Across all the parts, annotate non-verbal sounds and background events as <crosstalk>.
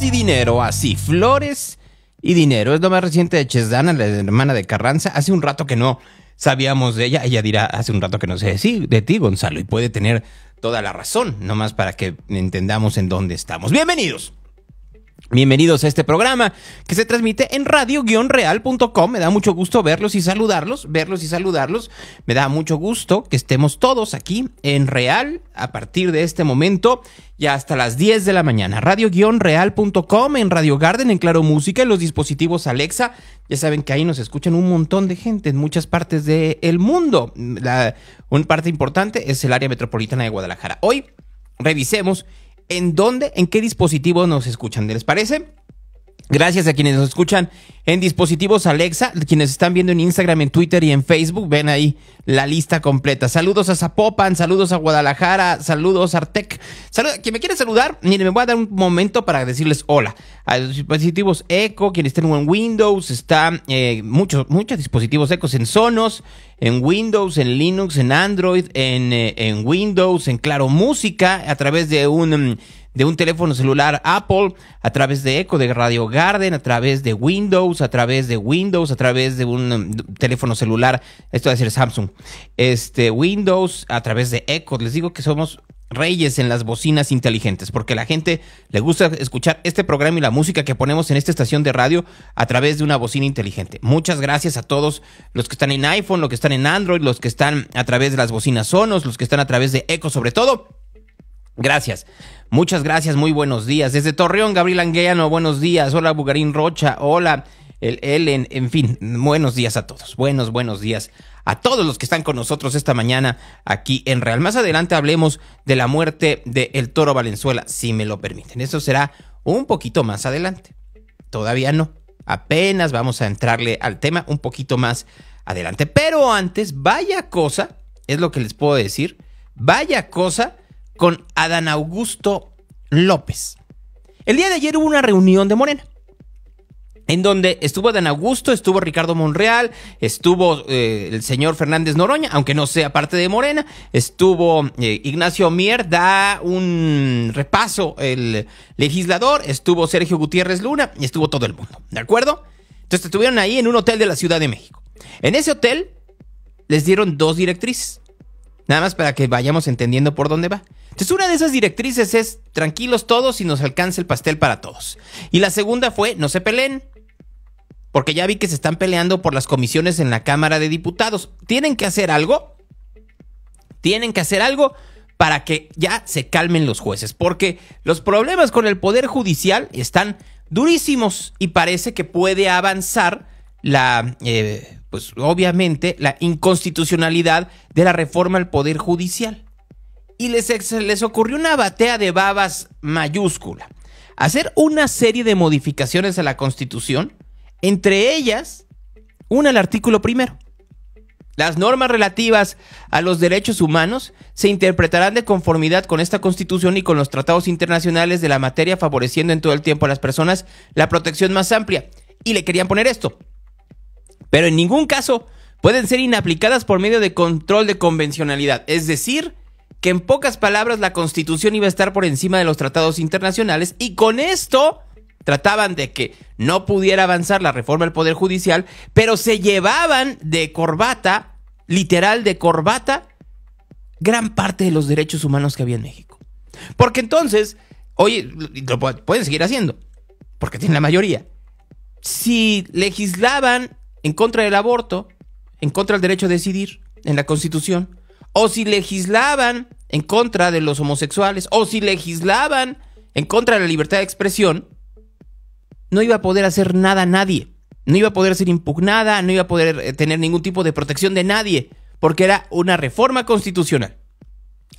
y dinero, así, flores y dinero. Es lo más reciente de Chesdana, la hermana de Carranza. Hace un rato que no sabíamos de ella. Ella dirá, hace un rato que no sé de, de ti, Gonzalo, y puede tener toda la razón, nomás para que entendamos en dónde estamos. Bienvenidos. Bienvenidos a este programa que se transmite en radio-real.com. Me da mucho gusto verlos y saludarlos, verlos y saludarlos. Me da mucho gusto que estemos todos aquí en Real a partir de este momento y hasta las 10 de la mañana. Radio-real.com en Radio Garden, en Claro Música, en los dispositivos Alexa. Ya saben que ahí nos escuchan un montón de gente en muchas partes del mundo. La, una parte importante es el área metropolitana de Guadalajara. Hoy revisemos en dónde, en qué dispositivo nos escuchan. ¿Les parece? Gracias a quienes nos escuchan en dispositivos Alexa, quienes están viendo en Instagram, en Twitter y en Facebook, ven ahí la lista completa. Saludos a Zapopan, saludos a Guadalajara, saludos a Artec. Salud, quien me quiere saludar, mire, me voy a dar un momento para decirles hola. A los dispositivos Echo, quienes estén en Windows, está eh, muchos, muchos dispositivos Echos en Sonos, en Windows, en Linux, en Android, en, eh, en Windows, en Claro Música, a través de un mm, de un teléfono celular Apple, a través de Echo, de Radio Garden, a través de Windows, a través de Windows, a través de un um, teléfono celular, esto va a ser Samsung, este, Windows, a través de Echo. Les digo que somos reyes en las bocinas inteligentes, porque la gente le gusta escuchar este programa y la música que ponemos en esta estación de radio a través de una bocina inteligente. Muchas gracias a todos los que están en iPhone, los que están en Android, los que están a través de las bocinas Sonos, los que están a través de Echo sobre todo. Gracias. Muchas gracias, muy buenos días. Desde Torreón, Gabriel Anguiano, buenos días. Hola, Bugarín Rocha. Hola, el Ellen. En fin, buenos días a todos. Buenos, buenos días a todos los que están con nosotros esta mañana aquí en Real. Más adelante hablemos de la muerte de el Toro Valenzuela, si me lo permiten. Eso será un poquito más adelante. Todavía no. Apenas vamos a entrarle al tema un poquito más adelante. Pero antes, vaya cosa, es lo que les puedo decir. Vaya cosa con Adán Augusto López. El día de ayer hubo una reunión de Morena. En donde estuvo Adán Augusto, estuvo Ricardo Monreal, estuvo eh, el señor Fernández Noroña, aunque no sea parte de Morena, estuvo eh, Ignacio Mier, da un repaso el legislador, estuvo Sergio Gutiérrez Luna y estuvo todo el mundo, ¿de acuerdo? Entonces estuvieron ahí en un hotel de la Ciudad de México. En ese hotel les dieron dos directrices, nada más para que vayamos entendiendo por dónde va. Entonces, una de esas directrices es tranquilos todos y nos alcance el pastel para todos. Y la segunda fue no se peleen. Porque ya vi que se están peleando por las comisiones en la Cámara de Diputados. ¿Tienen que hacer algo? Tienen que hacer algo para que ya se calmen los jueces. Porque los problemas con el Poder Judicial están durísimos y parece que puede avanzar la, eh, pues obviamente, la inconstitucionalidad de la reforma al Poder Judicial y les, les ocurrió una batea de babas mayúscula. Hacer una serie de modificaciones a la Constitución, entre ellas, una al artículo primero. Las normas relativas a los derechos humanos se interpretarán de conformidad con esta Constitución y con los tratados internacionales de la materia, favoreciendo en todo el tiempo a las personas la protección más amplia. Y le querían poner esto. Pero en ningún caso pueden ser inaplicadas por medio de control de convencionalidad, es decir, que en pocas palabras la constitución iba a estar por encima de los tratados internacionales y con esto trataban de que no pudiera avanzar la reforma del Poder Judicial, pero se llevaban de corbata, literal de corbata, gran parte de los derechos humanos que había en México. Porque entonces, oye, lo pueden seguir haciendo, porque tienen la mayoría. Si legislaban en contra del aborto, en contra del derecho a decidir en la Constitución, o si legislaban en contra de los homosexuales, o si legislaban en contra de la libertad de expresión, no iba a poder hacer nada nadie. No iba a poder ser impugnada, no iba a poder eh, tener ningún tipo de protección de nadie, porque era una reforma constitucional.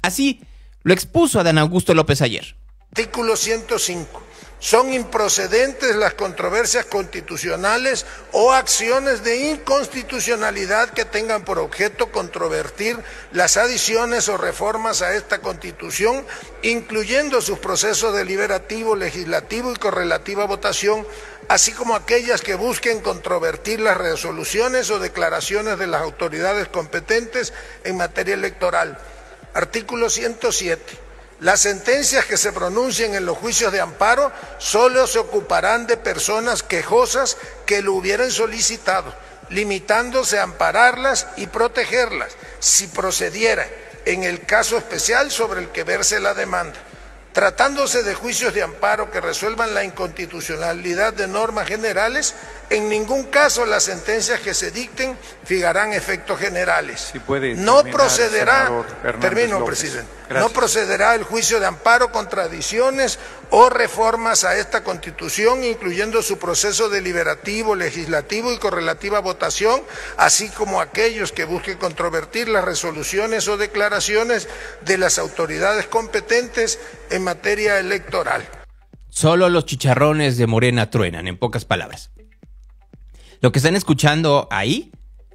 Así lo expuso Adán Augusto López ayer. Artículo 105 son improcedentes las controversias constitucionales o acciones de inconstitucionalidad que tengan por objeto controvertir las adiciones o reformas a esta Constitución, incluyendo sus procesos deliberativo, legislativo y correlativa votación, así como aquellas que busquen controvertir las resoluciones o declaraciones de las autoridades competentes en materia electoral. Artículo 107 Las sentencias que se pronuncien en los juicios de amparo solo se ocuparán de personas quejosas que lo hubieran solicitado, limitándose a ampararlas y protegerlas, si procediera, en el caso especial sobre el que verse la demanda. Tratándose de juicios de amparo que resuelvan la inconstitucionalidad de normas generales, en ningún caso las sentencias que se dicten fijarán efectos generales. no procederá, termino, presidente, no procederá el juicio de amparo contra adiciones o reformas a esta Constitución, incluyendo su proceso deliberativo, legislativo y correlativa votación, así como aquellos que busquen controvertir las resoluciones o declaraciones de las autoridades competentes en materia electoral. Solo los chicharrones de Morena truenan, en pocas palabras. Lo que están escuchando ahí,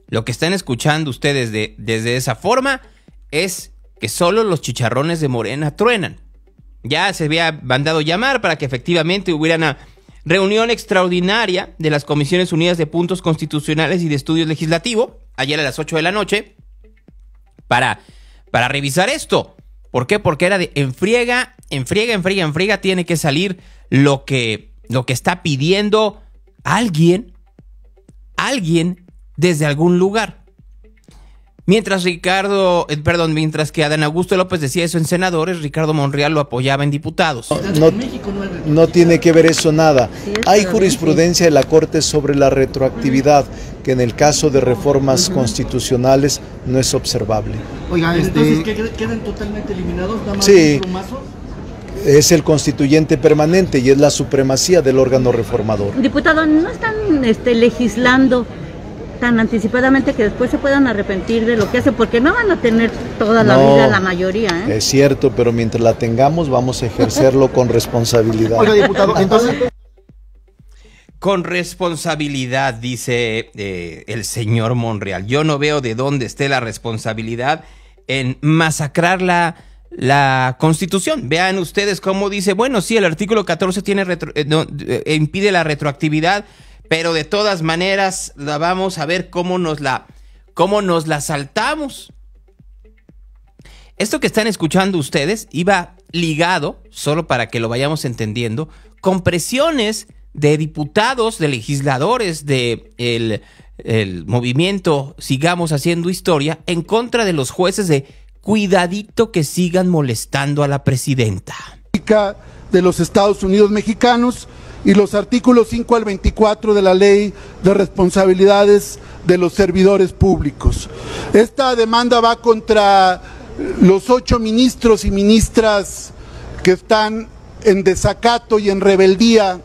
lo que están escuchando ustedes de, desde esa forma, es que solo los chicharrones de Morena truenan. Ya se había mandado llamar para que efectivamente hubiera una reunión extraordinaria de las Comisiones Unidas de Puntos Constitucionales y de Estudios Legislativo, ayer a las 8 de la noche, para, para revisar esto. ¿Por qué? Porque era de enfriega, enfriega, enfriega, enfriega, tiene que salir lo que, lo que está pidiendo alguien alguien desde algún lugar. Mientras Ricardo, eh, perdón, mientras que Adán Augusto López decía eso en senadores, Ricardo Monreal lo apoyaba en diputados. No, tiene que ver eso nada. Hay jurisprudencia de la Corte sobre la retroactividad, que en el caso de reformas constitucionales no es observable. Oiga, entonces quedan totalmente eliminados. sí es el constituyente permanente y es la supremacía del órgano reformador. Diputado, ¿no están este, legislando tan anticipadamente que después se puedan arrepentir de lo que hacen? Porque no van a tener toda la vida la mayoría. ¿eh? Es cierto, pero mientras la tengamos vamos a ejercerlo con responsabilidad. Oiga, diputado, entonces... Con responsabilidad, dice eh, el señor Monreal. Yo no veo de dónde esté la responsabilidad en masacrar la la Constitución. Vean ustedes cómo dice, bueno, sí, el artículo 14 tiene eh, eh, impide la retroactividad, pero de todas maneras la vamos a ver cómo nos la cómo nos la saltamos. Esto que están escuchando ustedes iba ligado, solo para que lo vayamos entendiendo, con presiones de diputados, de legisladores de el, el movimiento Sigamos Haciendo Historia en contra de los jueces de cuidadito que sigan molestando a la presidenta. De los Estados Unidos mexicanos y los artículos 5 al 24 de la Ley de Responsabilidades de los Servidores Públicos. Esta demanda va contra los ocho ministros y ministras que están en desacato y en rebeldía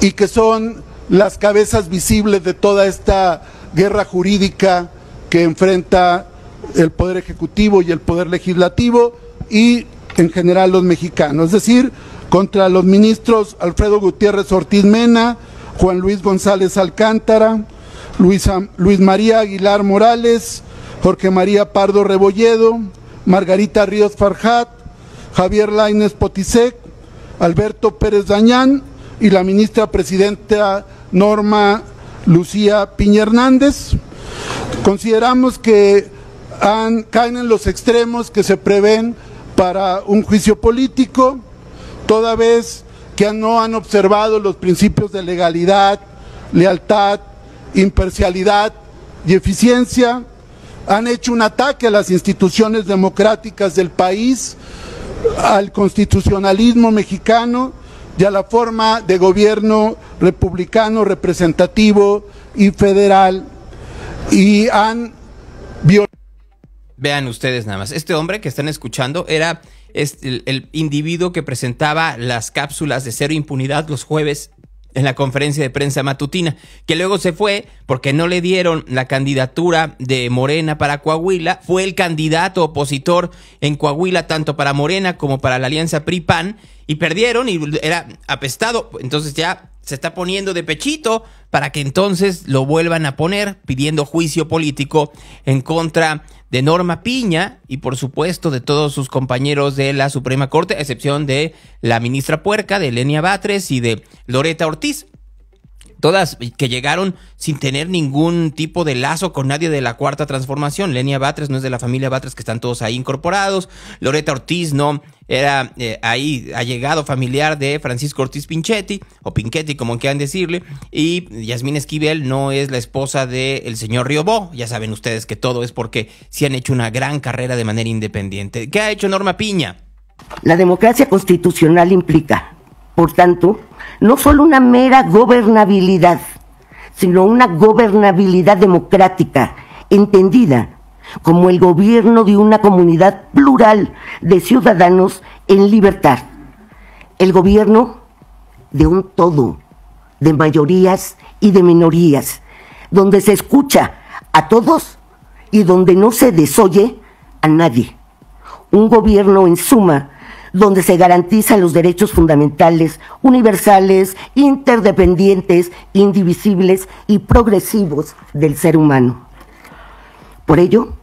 y que son las cabezas visibles de toda esta guerra jurídica que enfrenta el Poder Ejecutivo y el Poder Legislativo y en general los mexicanos, es decir, contra los ministros Alfredo Gutiérrez Ortiz Mena, Juan Luis González Alcántara, Luis, María Aguilar Morales, Jorge María Pardo Rebolledo, Margarita Ríos Farjat, Javier Laines Potisek, Alberto Pérez Dañán y la ministra presidenta Norma Lucía Piña Hernández. Consideramos que caen en los extremos que se prevén para un juicio político, toda vez que no han observado los principios de legalidad, lealtad, imparcialidad y eficiencia, han hecho un ataque a las instituciones democráticas del país, al constitucionalismo mexicano y a la forma de gobierno republicano, representativo y federal, y han violado Vean ustedes nada más. Este hombre que están escuchando era el, individuo que presentaba las cápsulas de cero impunidad los jueves en la conferencia de prensa matutina, que luego se fue porque no le dieron la candidatura de Morena para Coahuila, fue el candidato opositor en Coahuila tanto para Morena como para la alianza PRI-PAN y perdieron y era apestado, entonces ya se está poniendo de pechito para que entonces lo vuelvan a poner pidiendo juicio político en contra de Norma Piña y por supuesto de todos sus compañeros de la Suprema Corte, a excepción de la ministra Puerca, de Lenia Batres y de Loreta Ortiz. Todas que llegaron sin tener ningún tipo de lazo con nadie de la cuarta transformación. Lenia Batres no es de la familia Batres que están todos ahí incorporados. Loreta Ortiz no era eh, ahí allegado familiar de Francisco Ortiz Pinchetti o Pinchetti como quieran decirle. Y Yasmín Esquivel no es la esposa del señor Riobó. Ya saben ustedes que todo es porque sí han hecho una gran carrera de manera independiente. ¿Qué ha hecho Norma Piña? La democracia constitucional implica, por tanto, no solo una mera gobernabilidad, sino una gobernabilidad democrática, entendida como el gobierno de una comunidad plural de ciudadanos en libertad. El gobierno de un todo, de mayorías y de minorías, donde se escucha a todos y donde no se desoye a nadie. Un gobierno en suma donde se garantizan los derechos fundamentales, universales, interdependientes, indivisibles y progresivos del ser humano. Por ello,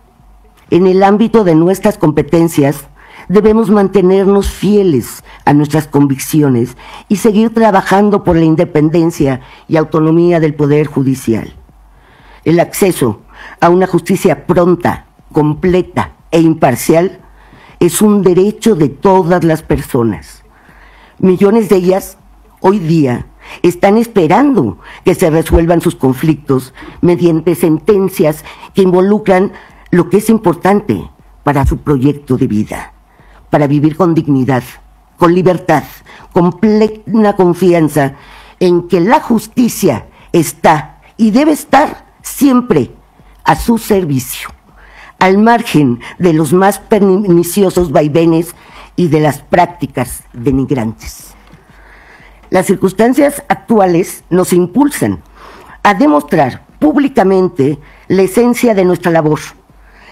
en el ámbito de nuestras competencias, debemos mantenernos fieles a nuestras convicciones y seguir trabajando por la independencia y autonomía del Poder Judicial. El acceso a una justicia pronta, completa e imparcial es un derecho de todas las personas. Millones de ellas hoy día están esperando que se resuelvan sus conflictos mediante sentencias que involucran lo que es importante para su proyecto de vida, para vivir con dignidad, con libertad, con plena confianza en que la justicia está y debe estar siempre a su servicio al margen de los más perniciosos vaivenes y de las prácticas denigrantes. Las circunstancias actuales nos impulsan a demostrar públicamente la esencia de nuestra labor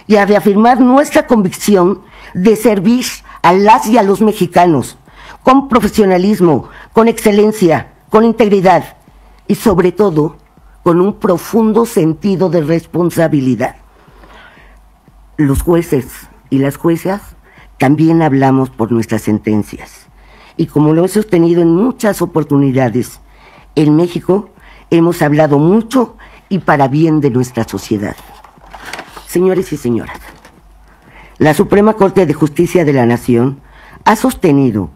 y a reafirmar nuestra convicción de servir a las y a los mexicanos con profesionalismo, con excelencia, con integridad y sobre todo con un profundo sentido de responsabilidad los jueces y las juezas también hablamos por nuestras sentencias. Y como lo he sostenido en muchas oportunidades, en México hemos hablado mucho y para bien de nuestra sociedad. Señores y señoras, la Suprema Corte de Justicia de la Nación ha sostenido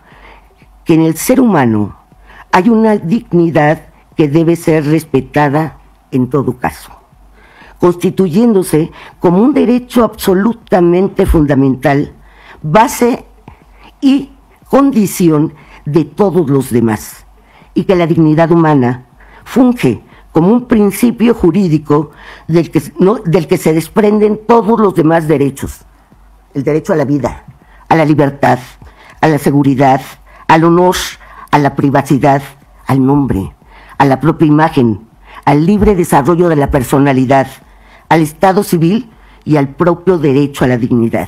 que en el ser humano hay una dignidad que debe ser respetada en todo caso constituyéndose como un derecho absolutamente fundamental, base y condición de todos los demás, y que la dignidad humana funge como un principio jurídico del que, del que se desprenden todos los demás derechos. El derecho a la vida, a la libertad, a la seguridad, al honor, a la privacidad, al nombre, a la propia imagen, al libre desarrollo de la personalidad, al Estado civil y al propio derecho a la dignidad.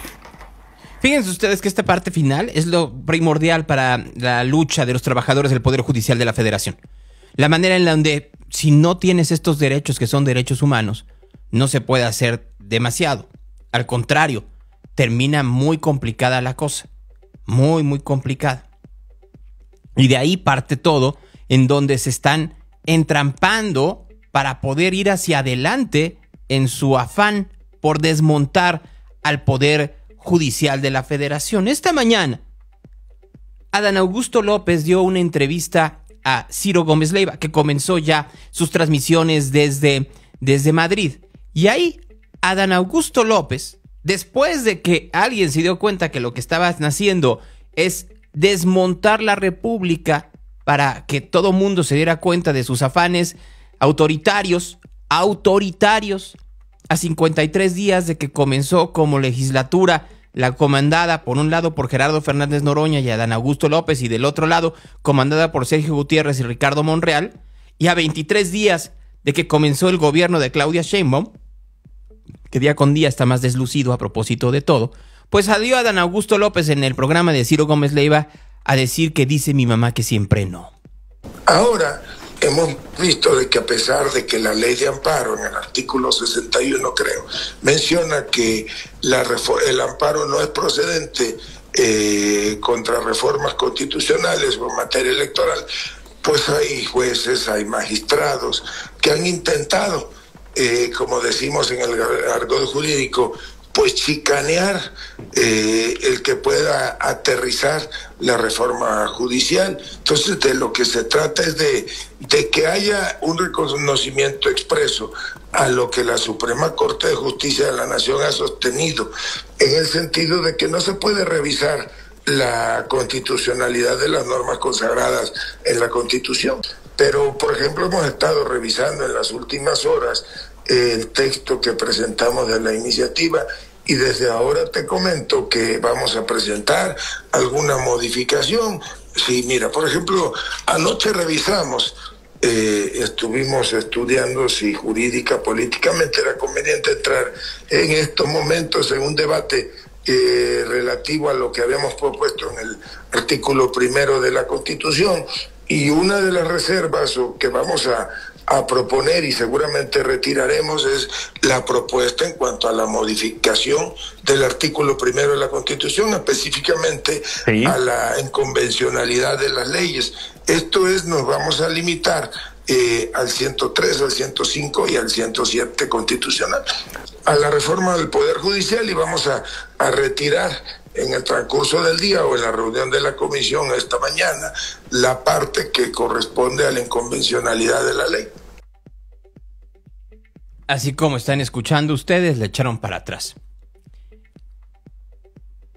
Fíjense ustedes que esta parte final es lo primordial para la lucha de los trabajadores del Poder Judicial de la Federación. La manera en la donde si no tienes estos derechos que son derechos humanos, no se puede hacer demasiado. Al contrario, termina muy complicada la cosa. Muy, muy complicada. Y de ahí parte todo en donde se están entrampando para poder ir hacia adelante en su afán por desmontar al Poder Judicial de la Federación. Esta mañana, Adán Augusto López dio una entrevista a Ciro Gómez Leiva, que comenzó ya sus transmisiones desde, desde Madrid. Y ahí, Adán Augusto López, después de que alguien se dio cuenta que lo que estaba haciendo es desmontar la República para que todo mundo se diera cuenta de sus afanes autoritarios, autoritarios a 53 días de que comenzó como legislatura la comandada por un lado por Gerardo Fernández Noroña y Adán Augusto López y del otro lado comandada por Sergio Gutiérrez y Ricardo Monreal y a 23 días de que comenzó el gobierno de Claudia Sheinbaum que día con día está más deslucido a propósito de todo, pues a Adán Augusto López en el programa de Ciro Gómez Leiva a decir que dice mi mamá que siempre no. Ahora, hemos visto de que a pesar de que la ley de amparo en el artículo 61 creo menciona que la, el amparo no es procedente eh, contra reformas constitucionales o materia electoral, pues hay jueces, hay magistrados que han intentado, eh, como decimos en el argot jurídico, pues chicanear eh, el que pueda aterrizar la reforma judicial. Entonces, de lo que se trata es de, de que haya un reconocimiento expreso a lo que la Suprema Corte de Justicia de la Nación ha sostenido, en el sentido de que no se puede revisar la constitucionalidad de las normas consagradas en la Constitución. Pero, por ejemplo, hemos estado revisando en las últimas horas el texto que presentamos de la iniciativa y desde ahora te comento que vamos a presentar alguna modificación. Sí, mira, por ejemplo, anoche revisamos, eh, estuvimos estudiando si jurídica, políticamente era conveniente entrar en estos momentos en un debate eh, relativo a lo que habíamos propuesto en el artículo primero de la Constitución. Y una de las reservas que vamos a, a proponer y seguramente retiraremos es la propuesta en cuanto a la modificación del artículo primero de la Constitución, específicamente a la inconvencionalidad de las leyes. Esto es, nos vamos a limitar eh, al 103, al 105 y al 107 constitucional, a la reforma del Poder Judicial y vamos a, a retirar en el transcurso del día o en la reunión de la comisión esta mañana la parte que corresponde a la inconvencionalidad de la ley. Así como están escuchando ustedes, le echaron para atrás.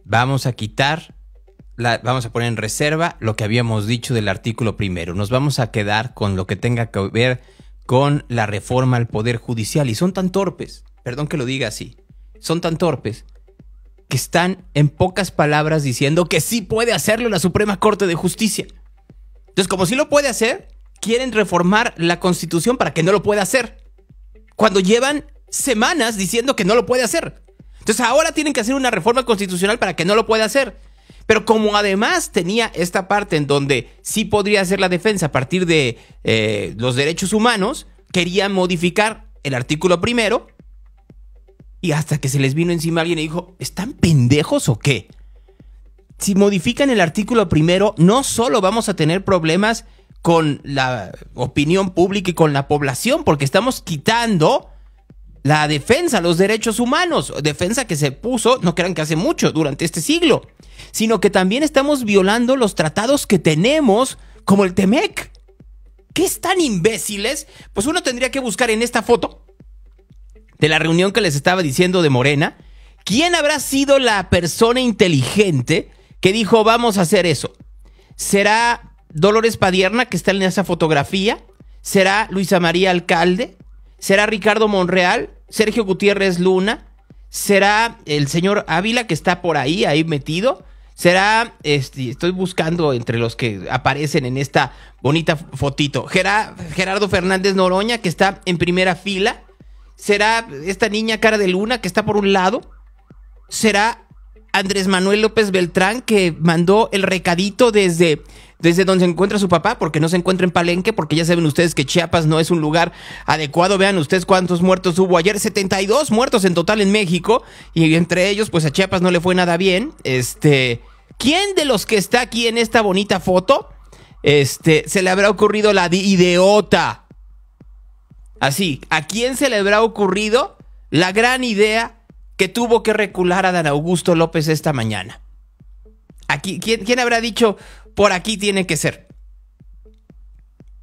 Vamos a quitar, vamos a poner en reserva lo que habíamos dicho del artículo primero. Nos vamos a quedar con lo que tenga que ver con la reforma al Poder Judicial. Y son tan torpes, perdón que lo diga así, son tan torpes que están en pocas palabras diciendo que sí puede hacerlo la Suprema Corte de Justicia. Entonces, como sí lo puede hacer, quieren reformar la Constitución para que no lo pueda hacer. Cuando llevan semanas diciendo que no lo puede hacer. Entonces, ahora tienen que hacer una reforma constitucional para que no lo pueda hacer. Pero como además tenía esta parte en donde sí podría hacer la defensa a partir de eh, los derechos humanos, querían modificar el artículo primero y hasta que se les vino encima alguien y dijo, ¿están pendejos o qué? Si modifican el artículo primero, no solo vamos a tener problemas con la opinión pública y con la población, porque estamos quitando la defensa, los derechos humanos, defensa que se puso, no crean que hace mucho, durante este siglo, sino que también estamos violando los tratados que tenemos, como el TEMEC. ¿Qué están imbéciles? Pues uno tendría que buscar en esta foto de la reunión que les estaba diciendo de Morena, ¿quién habrá sido la persona inteligente que dijo vamos a hacer eso? ¿Será Dolores Padierna que está en esa fotografía? ¿Será Luisa María Alcalde? ¿Será Ricardo Monreal? ¿Sergio Gutiérrez Luna? ¿Será el señor Ávila que está por ahí, ahí metido? será, este, estoy buscando entre los que aparecen en esta bonita fotito, Gerardo Fernández Noroña, que está en primera fila, ¿Será esta niña cara de luna que está por un lado? ¿Será Andrés Manuel López Beltrán que mandó el recadito desde, desde donde se encuentra su papá? Porque no se encuentra en Palenque, porque ya saben ustedes que Chiapas no es un lugar adecuado. Vean ustedes cuántos muertos hubo ayer, 72 muertos en total en México, y entre ellos, pues a Chiapas no le fue nada bien. Este, ¿quién de los que está aquí en esta bonita foto, este, se le habrá ocurrido la idiota? Así, ¿a quién se le habrá ocurrido la gran idea que tuvo que recular a Dan Augusto López esta mañana? Aquí, ¿quién, habrá dicho por aquí tiene que ser?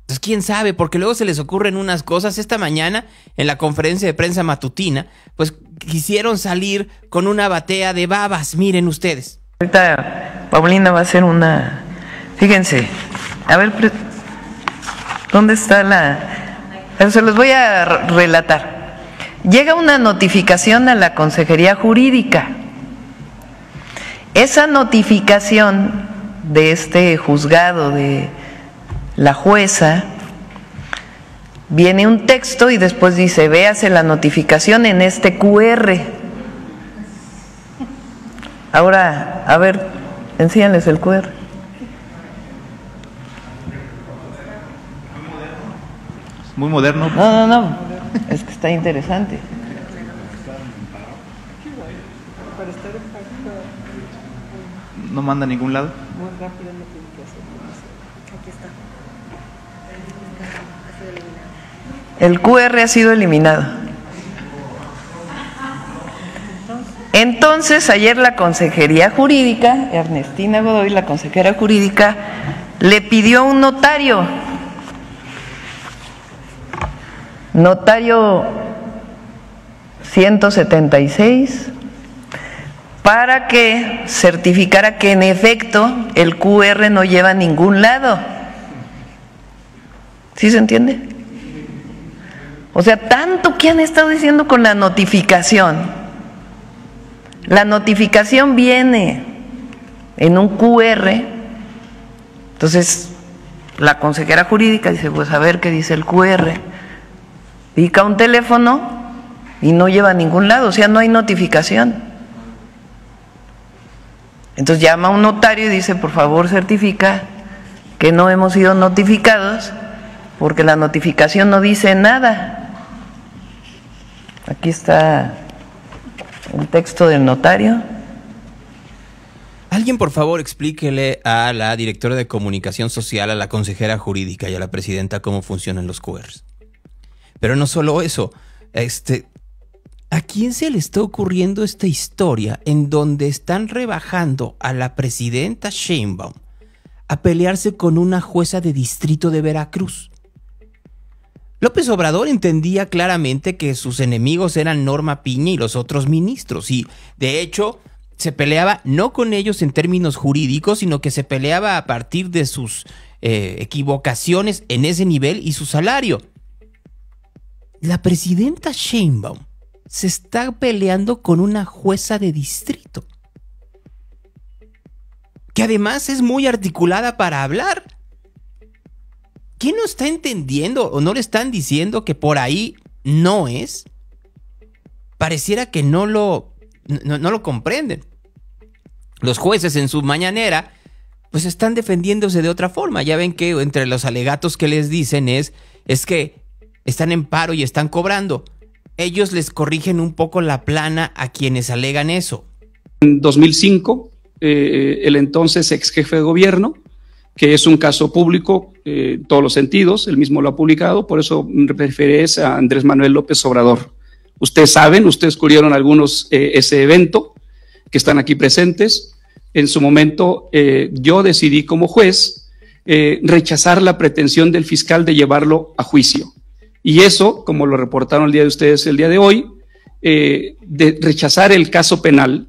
Pues quién sabe, porque luego se les ocurren unas cosas. Esta mañana, en la conferencia de prensa matutina, pues quisieron salir con una batea de babas. Miren ustedes. Ahorita Paulina va a hacer una. Fíjense, a ver, ¿dónde está la, se los voy a relatar. Llega una notificación a la Consejería Jurídica. Esa notificación de este juzgado de la jueza viene un texto y después dice, véase la notificación en este QR. Ahora, a ver, enséñales el QR. Muy moderno. No, no, no. Es que está interesante. No manda a ningún lado. Muy rápido tiene que hacer. Aquí está. El QR ha sido eliminado. Entonces, ayer la Consejería Jurídica, Ernestina Godoy, la consejera jurídica, le pidió un notario, notario 176, para que certificara que en efecto el QR no lleva a ningún lado. ¿Sí se entiende? O sea, tanto que han estado diciendo con la notificación. La notificación viene en un QR. Entonces, la consejera jurídica dice, pues a ver qué dice el QR. Pica un teléfono y no lleva a ningún lado, o sea, no hay notificación. Entonces llama a un notario y dice, por favor, certifica que no hemos sido notificados porque la notificación no dice nada. Aquí está el texto del notario. Alguien, por favor, explíquele a la directora de comunicación social, a la consejera jurídica y a la presidenta cómo funcionan los QRs. Pero no solo eso, este, ¿a quién se le está ocurriendo esta historia en donde están rebajando a la presidenta Sheinbaum a pelearse con una jueza de distrito de Veracruz? López Obrador entendía claramente que sus enemigos eran Norma Piña y los otros ministros, y de hecho se peleaba no con ellos en términos jurídicos, sino que se peleaba a partir de sus eh, equivocaciones en ese nivel y su salario. La presidenta Sheinbaum se está peleando con una jueza de distrito, que además es muy articulada para hablar. ¿Quién no está entendiendo o no le están diciendo que por ahí no es? Pareciera que no lo, no, lo comprenden. Los jueces en su mañanera pues están defendiéndose de otra forma. Ya ven que entre los alegatos que les dicen es, es que están en paro y están cobrando. Ellos les corrigen un poco la plana a quienes alegan eso. En 2005, eh, el entonces ex jefe de gobierno que es un caso público eh, en todos los sentidos, él mismo lo ha publicado, por eso me referiré a Andrés Manuel López Obrador. Ustedes saben, ustedes cubrieron algunos eh, ese evento, que están aquí presentes. En su momento eh, yo decidí como juez rechazar la pretensión del fiscal de llevarlo a juicio. Y eso, como lo reportaron el día de ustedes el día de hoy, de rechazar el caso penal,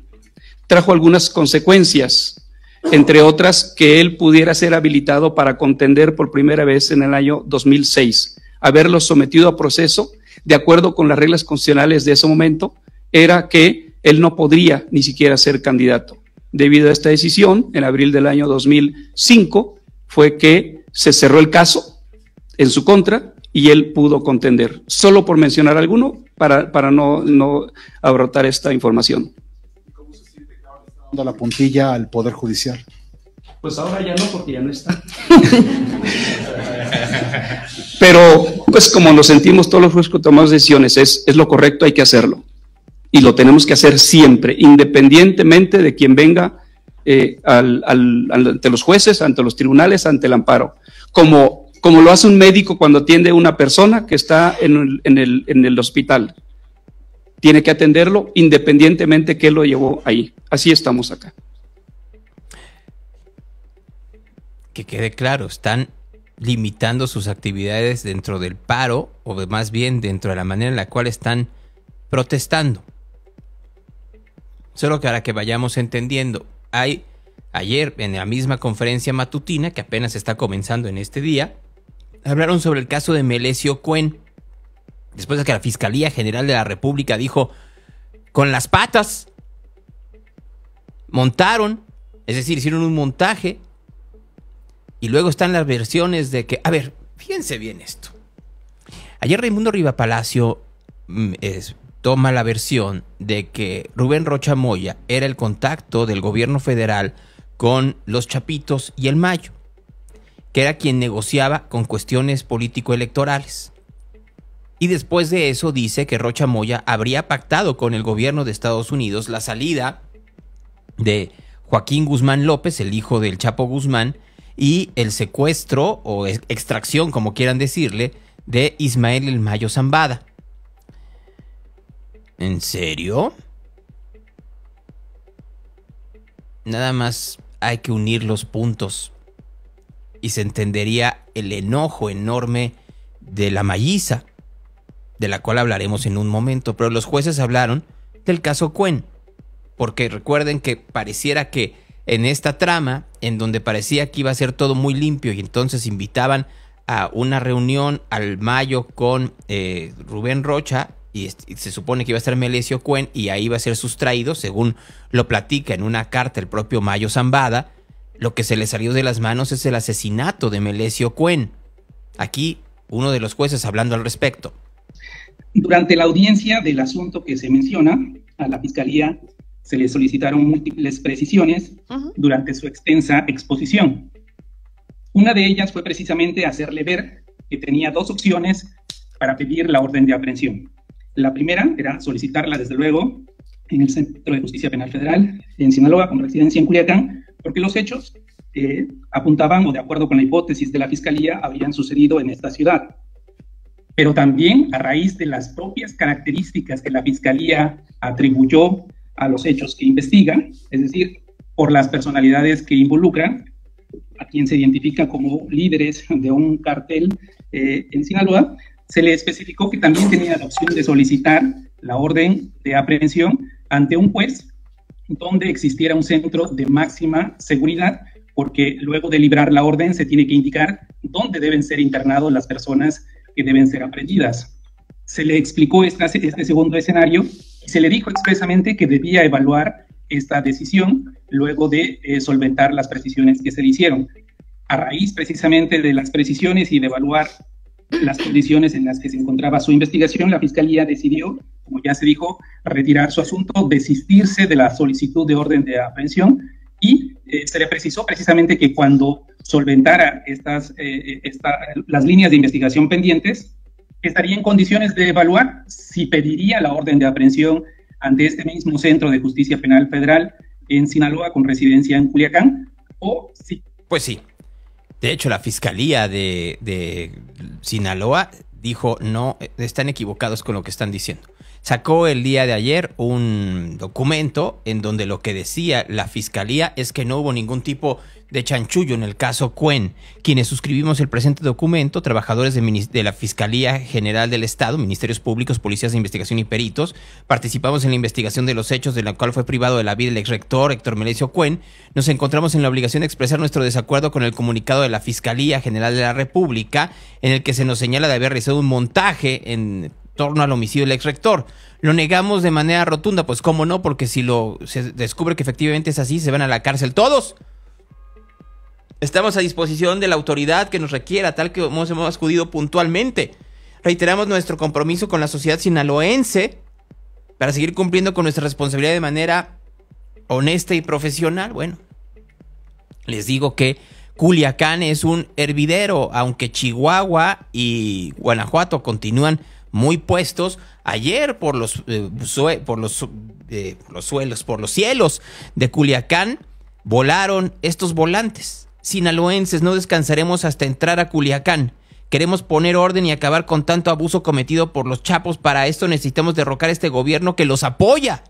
trajo algunas consecuencias entre otras que él pudiera ser habilitado para contender por primera vez en el año 2006. Haberlo sometido a proceso, de acuerdo con las reglas constitucionales de ese momento, era que él no podría ni siquiera ser candidato. Debido a esta decisión, en abril del año 2005, fue que se cerró el caso en su contra y él pudo contender. Solo por mencionar alguno, para, para no, no abrotar esta información la puntilla al Poder Judicial? Pues ahora ya no, porque ya no está. <laughs> Pero, pues como lo sentimos todos los jueces que tomamos decisiones, es, es lo correcto, hay que hacerlo. Y lo tenemos que hacer siempre, independientemente de quien venga eh, ante los jueces, ante los tribunales, ante el amparo. Como, como lo hace un médico cuando atiende a una persona que está en el, en el hospital tiene que atenderlo independientemente que lo llevó ahí. Así estamos acá. Que quede claro, están limitando sus actividades dentro del paro o más bien dentro de la manera en la cual están protestando. Solo que ahora que vayamos entendiendo, hay ayer en la misma conferencia matutina que apenas está comenzando en este día, hablaron sobre el caso de Melesio Cuen después de que la Fiscalía General de la República dijo, con las patas, montaron, es decir, hicieron un montaje, y luego están las versiones de que, a ver, fíjense bien esto. Ayer Raimundo Riva Palacio mm, toma la versión de que Rubén Rocha Moya era el contacto del gobierno federal con los Chapitos y el Mayo, que era quien negociaba con cuestiones político-electorales. Y después de eso dice que Rocha Moya habría pactado con el gobierno de Estados Unidos la salida de Joaquín Guzmán López, el hijo del Chapo Guzmán, y el secuestro o extracción, como quieran decirle, de Ismael El Mayo Zambada. ¿En serio? Nada más hay que unir los puntos y se entendería el enojo enorme de la Malliza, de la cual hablaremos en un momento, pero los jueces hablaron del caso Cuen, porque recuerden que pareciera que en esta trama, en donde parecía que iba a ser todo muy limpio y entonces invitaban a una reunión al mayo con eh, Rubén Rocha y, se supone que iba a ser Melesio Cuen y ahí iba a ser sustraído, según lo platica en una carta el propio Mayo Zambada, lo que se le salió de las manos es el asesinato de Melesio Cuen. Aquí uno de los jueces hablando al respecto. Durante la audiencia del asunto que se menciona, a la Fiscalía se le solicitaron múltiples precisiones durante su extensa exposición. Una de ellas fue precisamente hacerle ver que tenía dos opciones para pedir la orden de aprehensión. La primera era solicitarla, desde luego, en el Centro de Justicia Penal Federal en Sinaloa, con residencia en Culiacán, porque los hechos eh, apuntaban, o de acuerdo con la hipótesis de la Fiscalía, habrían sucedido en esta ciudad. Pero también a raíz de las propias características que la Fiscalía atribuyó a los hechos que investigan, es decir, por las personalidades que involucran, a quien se identifica como líderes de un cartel eh, en Sinaloa, se le especificó que también tenía la opción de solicitar la orden de aprehensión ante un juez donde existiera un centro de máxima seguridad, porque luego de librar la orden se tiene que indicar dónde deben ser internados las personas que deben ser aprendidas. Se le explicó este, segundo escenario y se le dijo expresamente que debía evaluar esta decisión luego de eh, solventar las precisiones que se le hicieron. A raíz precisamente de las precisiones y de evaluar las condiciones en las que se encontraba su investigación, la Fiscalía decidió, como ya se dijo, retirar su asunto, desistirse de la solicitud de orden de aprehensión y eh, se le precisó precisamente que cuando solventara estas, eh, eh, las líneas de investigación pendientes, estaría en condiciones de evaluar si pediría la orden de aprehensión ante este mismo Centro de Justicia Penal Federal en Sinaloa con residencia en Culiacán o si... Pues sí, de hecho, la fiscalía de, Sinaloa dijo, no, están equivocados con lo que están diciendo. Sacó el día de ayer un documento en donde lo que decía la fiscalía es que no hubo ningún tipo de chanchullo en el caso Cuen. Quienes suscribimos el presente documento, trabajadores de, la Fiscalía General del Estado, Ministerios Públicos, Policías de Investigación y Peritos, participamos en la investigación de los hechos de la cual fue privado de la vida el ex rector Héctor Melesio Cuen, nos encontramos en la obligación de expresar nuestro desacuerdo con el comunicado de la Fiscalía General de la República, en el que se nos señala de haber realizado un montaje en torno al homicidio del ex rector. Lo negamos de manera rotunda, pues cómo no, porque si lo se descubre que efectivamente es así, se van a la cárcel todos. Estamos a disposición de la autoridad que nos requiera, tal que hemos, hemos acudido puntualmente. Reiteramos nuestro compromiso con la sociedad sinaloense para seguir cumpliendo con nuestra responsabilidad de manera honesta y profesional. Bueno, les digo que Culiacán es un hervidero, aunque Chihuahua y Guanajuato continúan muy puestos. Ayer por los, eh, por los, eh, los suelos, por los cielos de Culiacán, volaron estos volantes sinaloenses no descansaremos hasta entrar a Culiacán. Queremos poner orden y acabar con tanto abuso cometido por los chapos. Para esto necesitamos derrocar a este gobierno que los apoya.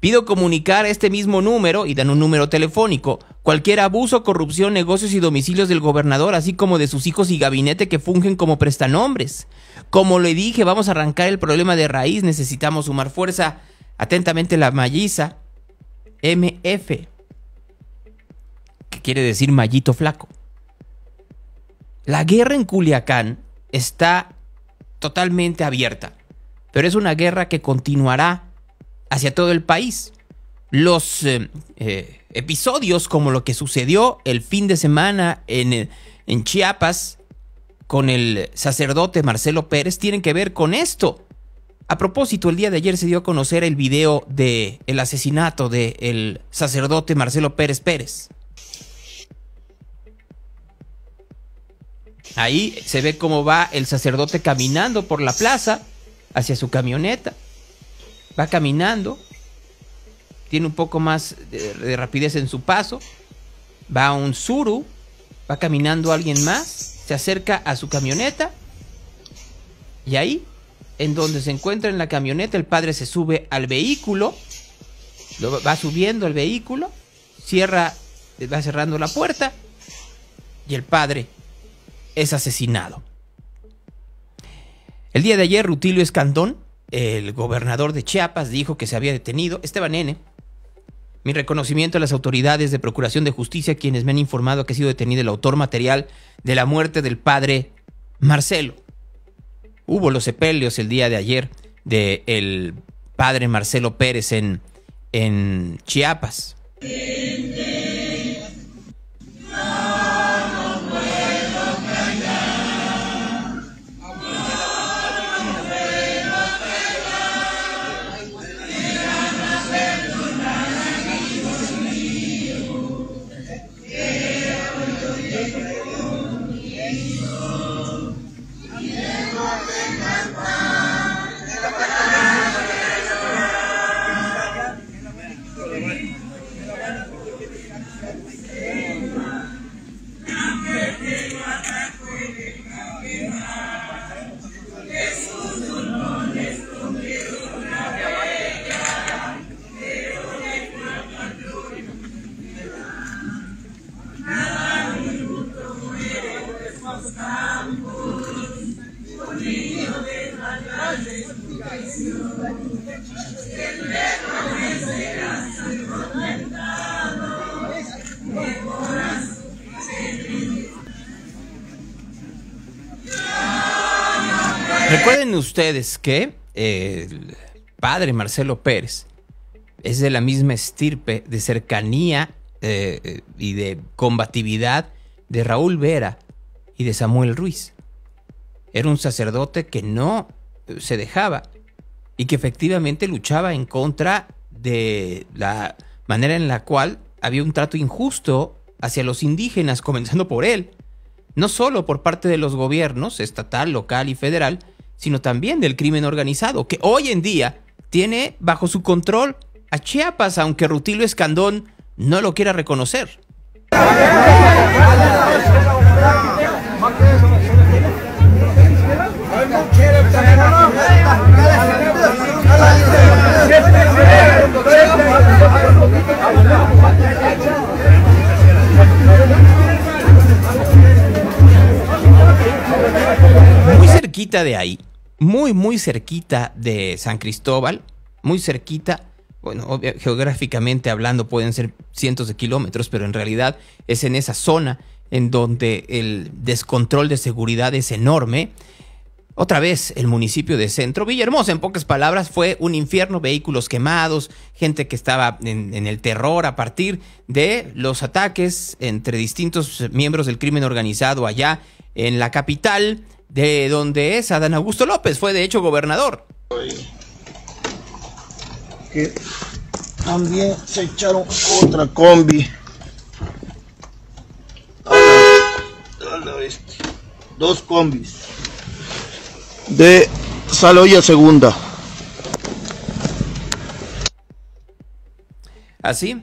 Pido comunicar este mismo número, y dan un número telefónico, cualquier abuso, corrupción, negocios y domicilios del gobernador, así como de sus hijos y gabinete que fungen como prestanombres. Como le dije, vamos a arrancar el problema de raíz, necesitamos sumar fuerza. Atentamente la malliza, MF que quiere decir mallito flaco. La guerra en Culiacán está totalmente abierta, pero es una guerra que continuará hacia todo el país. Los eh, eh, episodios como lo que sucedió el fin de semana en, en Chiapas con el sacerdote Marcelo Pérez tienen que ver con esto. A propósito, el día de ayer se dio a conocer el video del el asesinato del sacerdote Marcelo Pérez Pérez. Ahí se ve cómo va el sacerdote caminando por la plaza hacia su camioneta. Va caminando. Tiene un poco más de, rapidez en su paso. Va a un suru. Va caminando alguien más. Se acerca a su camioneta. Y ahí, en donde se encuentra en la camioneta, el padre se sube al vehículo, lo va subiendo el vehículo, cierra, va cerrando la puerta y el padre es asesinado. El día de ayer, Rutilio Escandón, el gobernador de Chiapas, dijo que se había detenido Esteban N. Mi reconocimiento a las autoridades de Procuración de Justicia, quienes me han informado que ha sido detenido el autor material de la muerte del padre Marcelo. Hubo los sepelios el día de ayer del el padre Marcelo Pérez en, en Chiapas. Ustedes que eh, el padre Marcelo Pérez es de la misma estirpe de cercanía eh, y de combatividad de Raúl Vera y de Samuel Ruiz. Era un sacerdote que no se dejaba y que efectivamente luchaba en contra de la manera en la cual había un trato injusto hacia los indígenas, comenzando por él, no solo por parte de los gobiernos estatal, local y federal, sino también del crimen organizado, que hoy en día tiene bajo su control a Chiapas, aunque Rutilio Escandón no lo quiera reconocer. Muy cerquita de ahí, muy, muy cerquita de San Cristóbal, muy cerquita, bueno, geográficamente hablando pueden ser cientos de kilómetros, pero en realidad es en esa zona en donde el descontrol de seguridad es enorme. Otra vez, el municipio de Centro Villahermosa, en pocas palabras, fue un infierno, vehículos quemados, gente que estaba en, el terror a partir de los ataques entre distintos miembros del crimen organizado allá en la capital, de donde es Adán Augusto López, fue de hecho gobernador. Que también se echaron otra combi. A la, bestia. Dos combis. De Saloya Segunda. Así.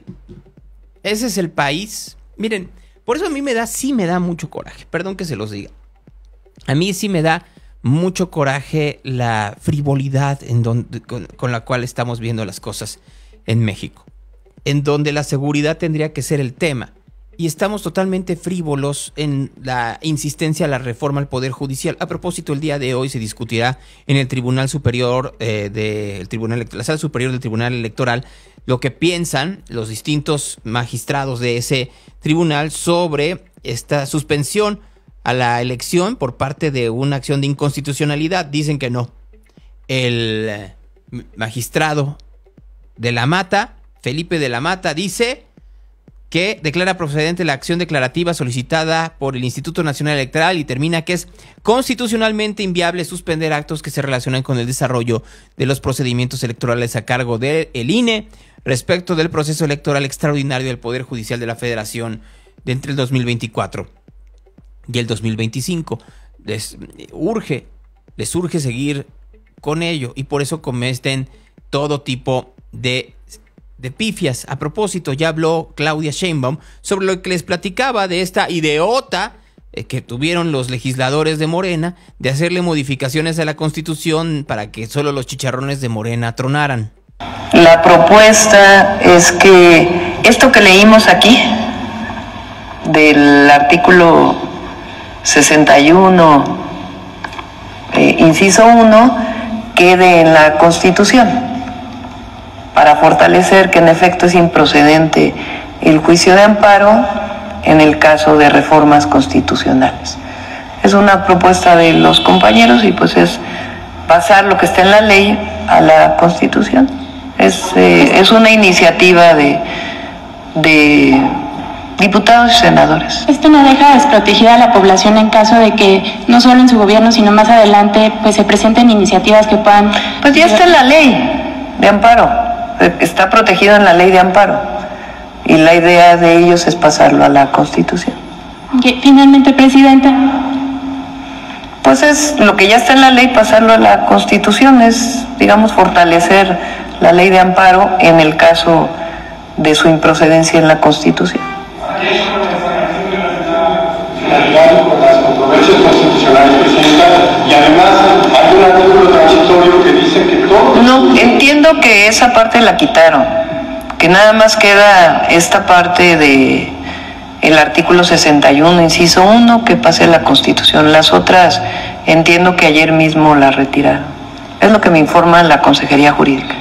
Ese es el país. Miren, por eso a mí me da, sí me da mucho coraje. Perdón que se los diga. A mí sí me da mucho coraje la frivolidad en donde, con, la cual estamos viendo las cosas en México, en donde la seguridad tendría que ser el tema. Y estamos totalmente frívolos en la insistencia a la reforma al Poder Judicial. A propósito, el día de hoy se discutirá en el Tribunal Superior eh, del Tribunal, la Sala Superior del Tribunal Electoral, lo que piensan los distintos magistrados de ese tribunal sobre esta suspensión a la elección por parte de una acción de inconstitucionalidad. Dicen que no. El magistrado de la Mata, Felipe de la Mata, dice que declara procedente la acción declarativa solicitada por el Instituto Nacional Electoral y termina que es constitucionalmente inviable suspender actos que se relacionan con el desarrollo de los procedimientos electorales a cargo del INE respecto del proceso electoral extraordinario del Poder Judicial de la Federación de entre el 2024 y el 2025. Les urge, les urge seguir con ello y por eso cometen todo tipo de de pifias. A propósito, ya habló Claudia Sheinbaum sobre lo que les platicaba de esta ideota eh, que tuvieron los legisladores de Morena de hacerle modificaciones a la Constitución para que solo los chicharrones de Morena tronaran. La propuesta es que esto que leímos aquí del artículo 61, eh, inciso 1, quede en la Constitución para fortalecer que en efecto es improcedente el juicio de amparo en el caso de reformas constitucionales. Es una propuesta de los compañeros y pues es pasar lo que está en la ley a la Constitución. Es, eh, es una iniciativa de, de diputados y senadores. Esto no deja desprotegida a la población en caso de que no solo en su gobierno, sino más adelante, pues se presenten iniciativas que puedan... Pues ya está en la ley de amparo, está protegido en la ley de amparo y la idea de ellos es pasarlo a la Constitución. Finalmente, Presidenta. Pues es lo que ya está en la ley, pasarlo a la Constitución, es, digamos, fortalecer la ley de amparo en el caso de su improcedencia en la Constitución. No, entiendo que esa parte la quitaron, que nada más queda esta parte de el artículo 61, inciso 1, que pase la Constitución. Las otras entiendo que ayer mismo la retiraron. Es lo que me informa la Consejería Jurídica.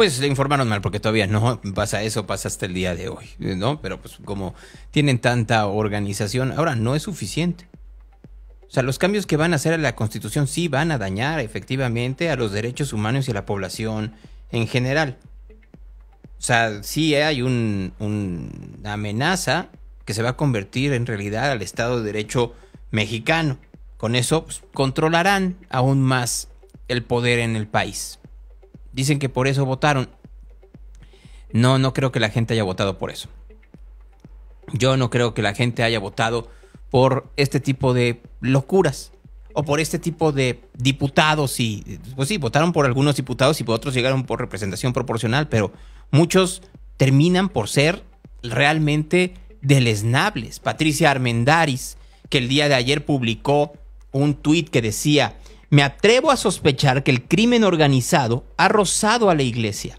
Pues le informaron mal porque todavía no pasa eso, pasa hasta el día de hoy, ¿no? Pero pues como tienen tanta organización, ahora no es suficiente. O sea, los cambios que van a hacer a la Constitución sí van a dañar efectivamente a los derechos humanos y a la población en general. O sea, sí hay un, una amenaza que se va a convertir en realidad al Estado de Derecho mexicano. Con eso pues, controlarán aún más el poder en el país. Dicen que por eso votaron. No, no creo que la gente haya votado por eso. Yo no creo que la gente haya votado por este tipo de locuras o por este tipo de diputados y pues sí, votaron por algunos diputados y por otros llegaron por representación proporcional, pero muchos terminan por ser realmente deleznables. Patricia Armendaris, que el día de ayer publicó un tuit que decía, me atrevo a sospechar que el crimen organizado ha rozado a la iglesia.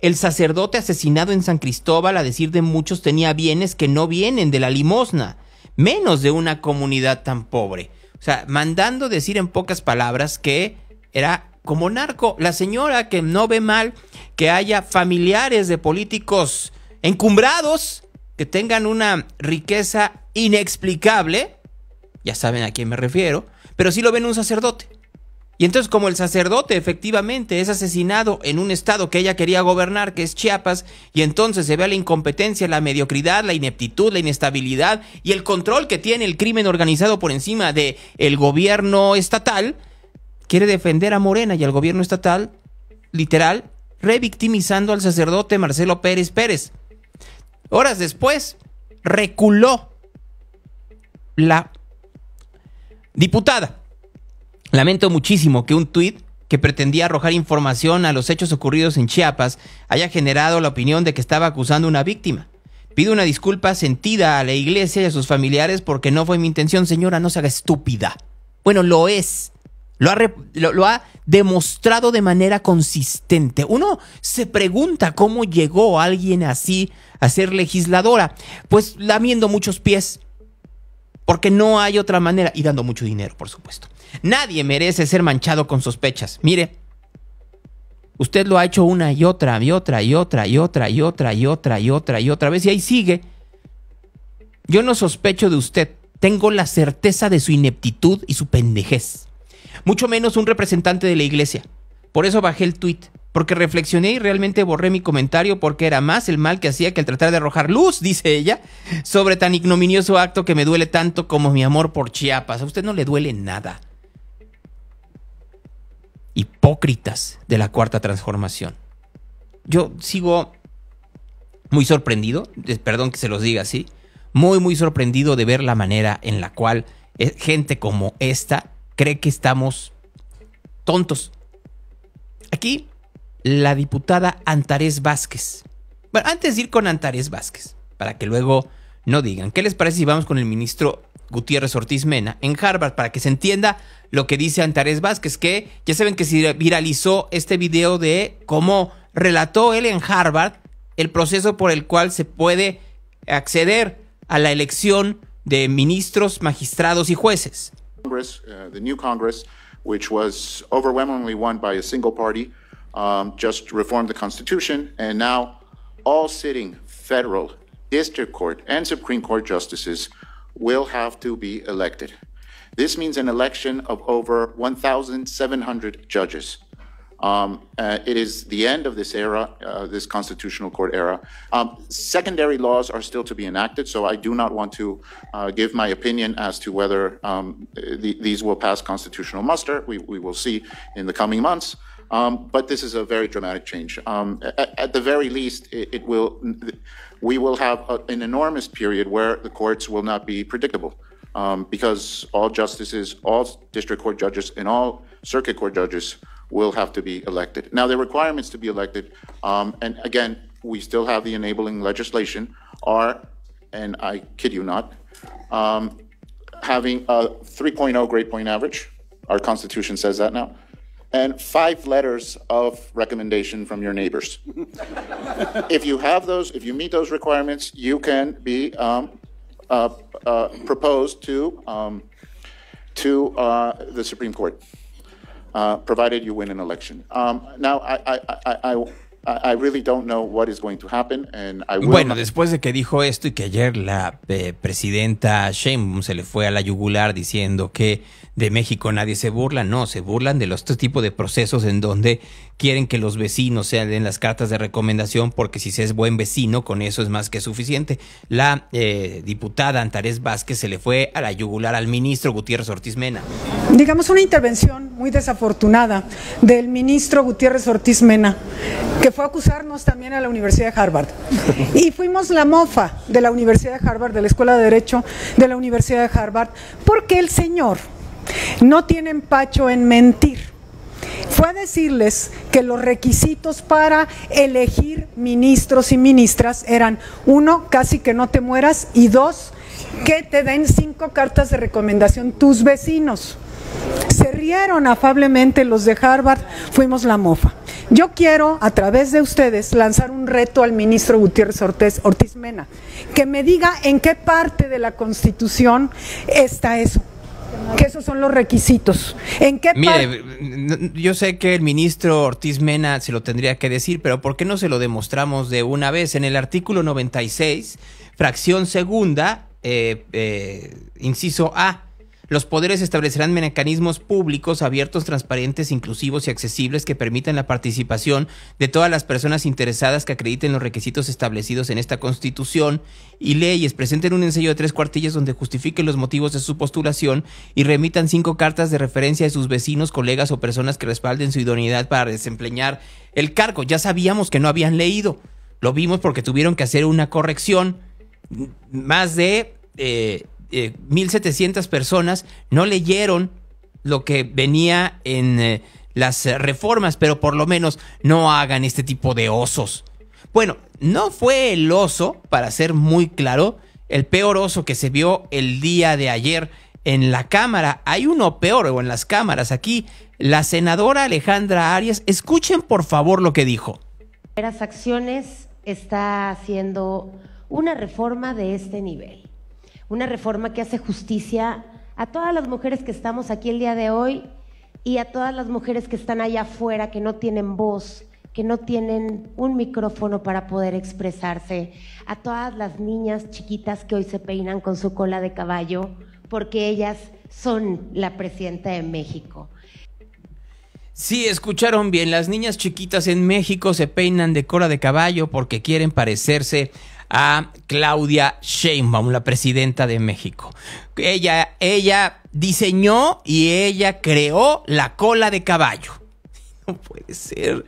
El sacerdote asesinado en San Cristóbal, a decir de muchos, tenía bienes que no vienen de la limosna, menos de una comunidad tan pobre. O sea, mandando decir en pocas palabras que era como narco. La señora que no ve mal que haya familiares de políticos encumbrados que tengan una riqueza inexplicable, ya saben a quién me refiero, pero sí lo ven un sacerdote. Y entonces como el sacerdote efectivamente es asesinado en un estado que ella quería gobernar, que es Chiapas, y entonces se ve la incompetencia, la mediocridad, la ineptitud, la inestabilidad y el control que tiene el crimen organizado por encima del el gobierno estatal, quiere defender a Morena y al gobierno estatal, literal, revictimizando al sacerdote Marcelo Pérez Pérez. Horas después, reculó la diputada Lamento muchísimo que un tuit que pretendía arrojar información a los hechos ocurridos en Chiapas haya generado la opinión de que estaba acusando a una víctima. Pido una disculpa sentida a la iglesia y a sus familiares porque no fue mi intención, señora, no se haga estúpida. Bueno, lo es. Lo ha, lo ha, demostrado de manera consistente. Uno se pregunta cómo llegó alguien así a ser legisladora. Pues lamiendo muchos pies porque no hay otra manera, y dando mucho dinero, por supuesto. Nadie merece ser manchado con sospechas. Mire, usted lo ha hecho una y otra, y otra, y otra, y otra, y otra, y otra, y otra, y otra vez, y ahí sigue. Yo no sospecho de usted, tengo la certeza de su ineptitud y su pendejez. Mucho menos un representante de la iglesia. Por eso bajé el tuit. Porque reflexioné y realmente borré mi comentario porque era más el mal que hacía que el tratar de arrojar luz, <laughs> dice ella, sobre tan ignominioso acto que me duele tanto como mi amor por Chiapas. A usted no le duele nada hipócritas de la cuarta transformación. Yo sigo muy sorprendido, perdón que se los diga así, muy muy sorprendido de ver la manera en la cual eh, gente como esta cree que estamos tontos. Aquí la diputada Antares Vázquez. Bueno, antes de ir con Antares Vázquez, para que luego no digan, ¿qué les parece si vamos con el ministro Gutiérrez Ortiz Mena en Harvard para que se entienda lo que dice Antares Vázquez, que ya saben que se viralizó este video de cómo relató él en Harvard el proceso por el cual se puede acceder a la elección de ministros, magistrados y jueces. Congress, uh, the new Congress, which was overwhelmingly won by a single party, um, just reformed the Constitution, and now all sitting federal, district court, and Supreme Court justices will have to be elected. This means an election of over 1,700 judges. Um, uh, it is the end of this era, uh, this constitutional court era. Um, secondary laws are still to be enacted, so I do not want to uh, give my opinion as to whether um, th these will pass constitutional muster. We, we, will see in the coming months. Um, but this is a very dramatic change. Um, at, at, the very least, it, it will. We will have a, an enormous period where the courts will not be predictable, um, because all justices, all district court judges, and all circuit court judges will have to be elected. Now, the requirements to be elected, um, and again, we still have the enabling legislation, are, and I kid you not, um, having a 3.0 grade point average. Our Constitution says that now. And five letters of recommendation from your neighbors. <laughs> if you have those, if you meet those requirements, you can be um, uh, uh, proposed to um, to uh, the Supreme Court. Uh, provided you win an election. Um, now, I, I, I, I I really don't know what is going to happen and I will bueno, después de que dijo esto y que ayer la eh, presidenta Sheinbaum se le fue a la yugular diciendo que de México nadie se burla, no, se burlan de los este tipo de procesos en donde quieren que los vecinos se den las cartas de recomendación porque si se es buen vecino con eso es más que suficiente. La eh, diputada Antares Vázquez se le fue a la yugular al ministro Gutiérrez Ortiz Mena. Digamos una intervención muy desafortunada del ministro Gutiérrez Ortiz Mena que fue a acusarnos también a la Universidad de Harvard. Y fuimos la mofa de la Universidad de Harvard, de la Escuela de Derecho de la Universidad de Harvard, porque el señor no tiene empacho en mentir. Fue a decirles que los requisitos para elegir ministros y ministras eran, uno, casi que no te mueras, y dos, que te den cinco cartas de recomendación tus vecinos. Se rieron afablemente los de Harvard, fuimos la mofa. Yo quiero, a través de ustedes, lanzar un reto al ministro Gutiérrez Ortiz, Ortiz Mena, que me diga en qué parte de la Constitución está eso que esos son los requisitos. ¿En qué Mire, yo sé que el ministro Ortiz Mena se lo tendría que decir, pero ¿por qué no se lo demostramos de una vez? En el artículo 96, fracción segunda, eh, eh, inciso A, los poderes establecerán mecanismos públicos, abiertos, transparentes, inclusivos y accesibles que permitan la participación de todas las personas interesadas que acrediten los requisitos establecidos en esta Constitución y leyes, presenten un ensayo de tres cuartillas donde justifiquen los motivos de su postulación y remitan cinco cartas de referencia de sus vecinos, colegas o personas que respalden su idoneidad para desempeñar el cargo. Ya sabíamos que no habían leído. Lo vimos porque tuvieron que hacer una corrección. Más de eh, 1.700 eh, personas no leyeron lo que venía en eh, las reformas, pero por lo menos no hagan este tipo de osos. Bueno, no fue el oso, para ser muy claro, el peor oso que se vio el día de ayer en la Cámara. Hay uno peor o en las cámaras aquí. La senadora Alejandra Arias, escuchen por favor lo que dijo. Las acciones está haciendo una reforma de este nivel una reforma que hace justicia a todas las mujeres que estamos aquí el día de hoy y a todas las mujeres que están allá afuera, que no tienen voz, que no tienen un micrófono para poder expresarse, a todas las niñas chiquitas que hoy se peinan con su cola de caballo, porque ellas son la presidenta de México. Sí, escucharon bien, las niñas chiquitas en México se peinan de cola de caballo porque quieren parecerse a Claudia Sheinbaum, la presidenta de México. Ella, ella diseñó y ella creó la cola de caballo. <laughs> No puede ser.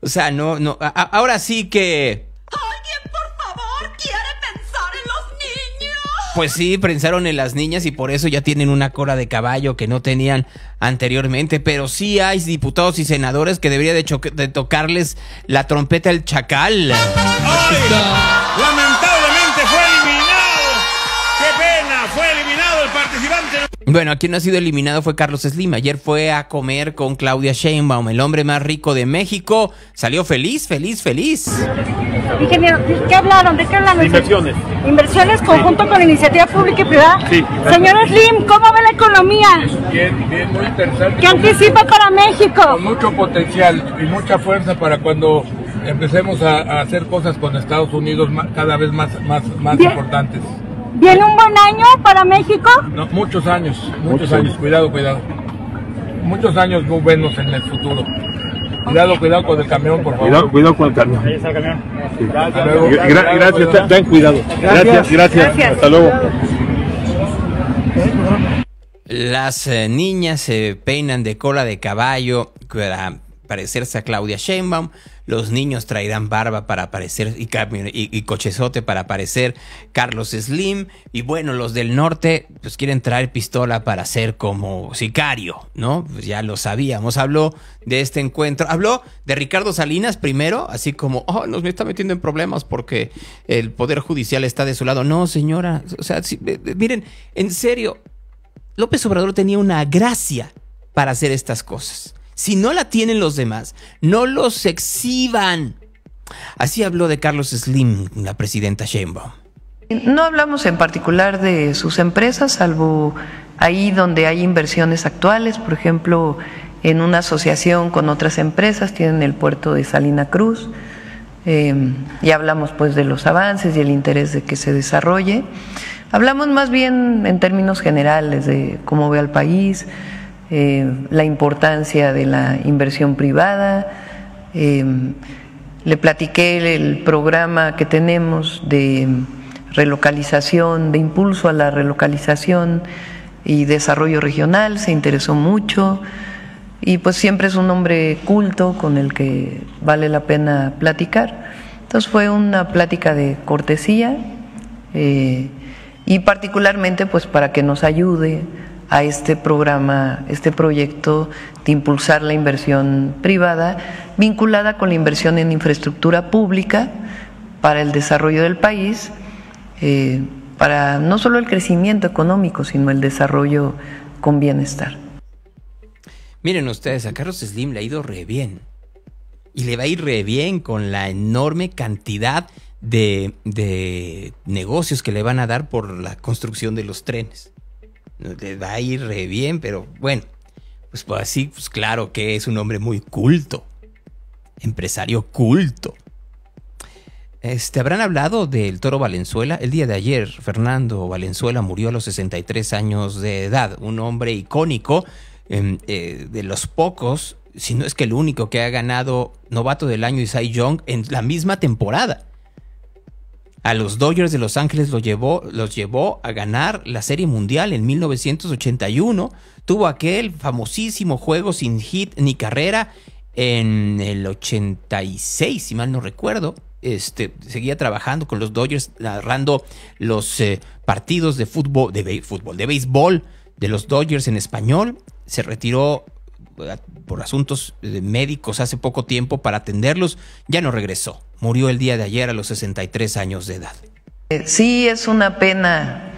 O sea, no, no. ahora sí que. ¿Alguien, por favor, quiere pensar en los niños? Pues sí, pensaron en las niñas y por eso ya tienen una cola de caballo que no tenían anteriormente. Pero sí hay diputados y senadores que debería de, de tocarles la trompeta el chacal. Lamentablemente fue eliminado. Qué pena, fue eliminado el partido Bueno, quien no ha sido eliminado fue Carlos Slim. Ayer fue a comer con Claudia Sheinbaum, el hombre más rico de México. Salió feliz, feliz, feliz. Ingeniero, ¿de qué hablaron? ¿De qué hablaron? Inversiones. Inversiones conjunto con iniciativa pública y privada. Sí. Señor Slim, ¿cómo ve la economía? Bien, bien, muy interesante. ¿Qué anticipa para México? Con mucho potencial y mucha fuerza para cuando empecemos a, a hacer cosas con Estados Unidos ma- cada vez más, más, más Bien. importantes. ¿Viene un buen año para México? No, muchos años, muchos años, cuidado, cuidado. Muchos años muy buenos en el futuro. Cuidado, cuidado con el camión, por favor. Cuidado, cuidado con el camión. Ahí está el camión. Gra- gra- gracias, ten- ten cuidado. Gracias, gracias. Hasta luego. Las eh, niñas se peinan de cola de caballo para parecerse a Claudia Sheinbaum. Los niños traerán barba para parecer y, y, y cochezote para parecer Carlos Slim. Y bueno, los del norte pues quieren traer pistola para ser como sicario, ¿no? Pues ya lo sabíamos. Habló de este encuentro. Habló de Ricardo Salinas primero, así como, oh, nos está metiendo en problemas porque el Poder Judicial está de su lado. No, señora. O sea, eh, eh, miren, en serio, López Obrador tenía una gracia para hacer estas cosas. Si no la tienen los demás, no los exhiban. Así habló de Carlos Slim, la presidenta Sheinbaum. No hablamos en particular de sus empresas, salvo ahí donde hay inversiones actuales, por ejemplo, en una asociación con otras empresas, tienen el puerto de Salina Cruz, eh, y hablamos pues de los avances y el interés de que se desarrolle. Hablamos más bien en términos generales de cómo ve al país, eh, la importancia de la inversión privada. eh, le platiqué el programa que tenemos de relocalización, de impulso a la relocalización y desarrollo regional, se interesó mucho y pues siempre es un hombre culto con el que vale la pena platicar. Entonces fue una plática de cortesía eh, y particularmente pues para que nos ayude a este programa, este proyecto de impulsar la inversión privada vinculada con la inversión en infraestructura pública para el desarrollo del país, eh, para no solo el crecimiento económico, sino el desarrollo con bienestar. Miren ustedes, a Carlos Slim le ha ido re bien. Y le va a ir re bien con la enorme cantidad de, de negocios que le van a dar por la construcción de los trenes. Le va a ir re bien, pero bueno, pues, pues así, pues claro que es un hombre muy culto. Empresario culto. Este, ¿Habrán hablado del toro Valenzuela? El día de ayer, Fernando Valenzuela murió a los 63 años de edad. Un hombre icónico, em, eh, de los pocos, si no es que el único que ha ganado novato del año y Cy Young en la misma temporada. A los Dodgers de Los Ángeles lo llevó, los llevó a ganar la Serie Mundial en 1981. Tuvo aquel famosísimo juego sin hit ni carrera en el 86, si mal no recuerdo. Este, seguía trabajando con los Dodgers, narrando los eh, partidos de fútbol, de fútbol, de béisbol de los Dodgers en español. Se retiró eh, por asuntos médicos hace poco tiempo para atenderlos. Ya no regresó. Murió el día de ayer a los 63 años de edad. Eh, Sí, es una pena.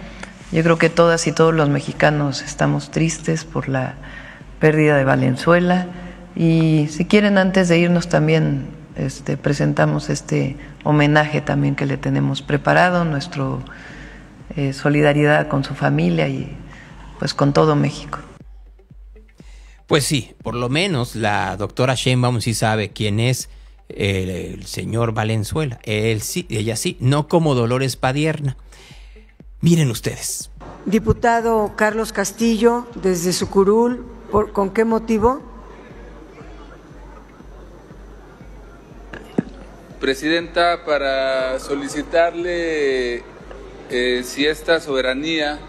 Yo creo que todas y todos los mexicanos estamos tristes por la pérdida de Valenzuela. Y si quieren, antes de irnos también este, presentamos este homenaje también que le tenemos preparado, nuestra solidaridad con su familia y pues con todo México. Pues sí, por lo menos la doctora Sheinbaum sí sabe quién es el, el señor Valenzuela. Él sí, ella sí, no como Dolores Padierna. Miren ustedes. Diputado Carlos Castillo, desde su curul, ¿por- ¿con qué motivo? Presidenta, para solicitarle eh, si esta soberanía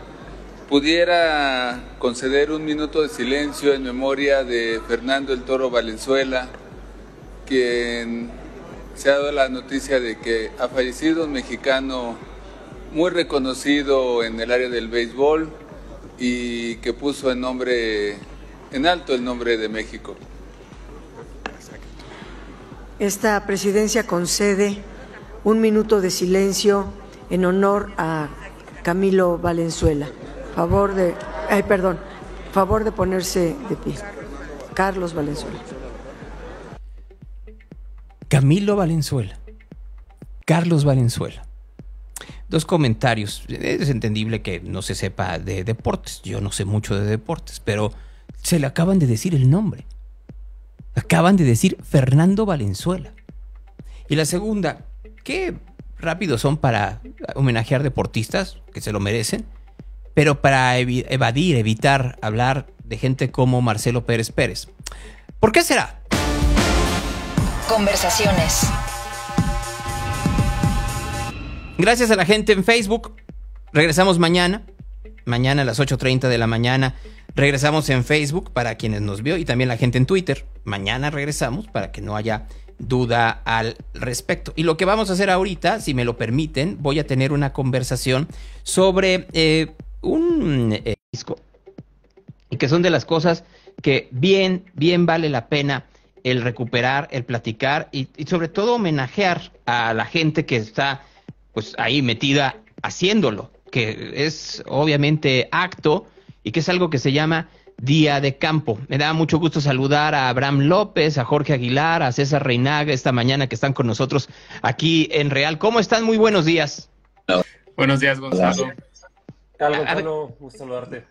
pudiera conceder un minuto de silencio en memoria de Fernando el Toro Valenzuela, quien se ha dado la noticia de que ha fallecido un mexicano muy reconocido en el área del béisbol y que puso en nombre en alto el nombre de México. Esta presidencia concede un minuto de silencio en honor a Camilo Valenzuela. Favor de Ay, perdón. Favor de ponerse de pie. Carlos Valenzuela. Camilo Valenzuela. Carlos Valenzuela. Dos comentarios. Es entendible que no se sepa de deportes. Yo no sé mucho de deportes, pero se le acaban de decir el nombre. Acaban de decir Fernando Valenzuela. Y la segunda, qué rápidos son para homenajear deportistas que se lo merecen, pero para evadir, evitar hablar de gente como Marcelo Pérez Pérez. ¿Por qué será? Conversaciones. Gracias a la gente en Facebook. Regresamos mañana. Mañana a las 8.30 de la mañana. Regresamos en Facebook para quienes nos vio y también la gente en Twitter. Mañana regresamos para que no haya duda al respecto. Y lo que vamos a hacer ahorita, si me lo permiten, voy a tener una conversación sobre eh, un eh, disco y que son de las cosas que bien, bien vale la pena el recuperar, el platicar y, y sobre todo homenajear a la gente que está pues ahí metida haciéndolo, que es obviamente acto y que es algo que se llama Día de Campo. Me da mucho gusto saludar a Abraham López, a Jorge Aguilar, a César Reinaga esta mañana que están con nosotros aquí en Real. ¿Cómo están? Muy buenos días. Buenos días, Gonzalo. Tal, A- a Gonzalo, gusto saludarte.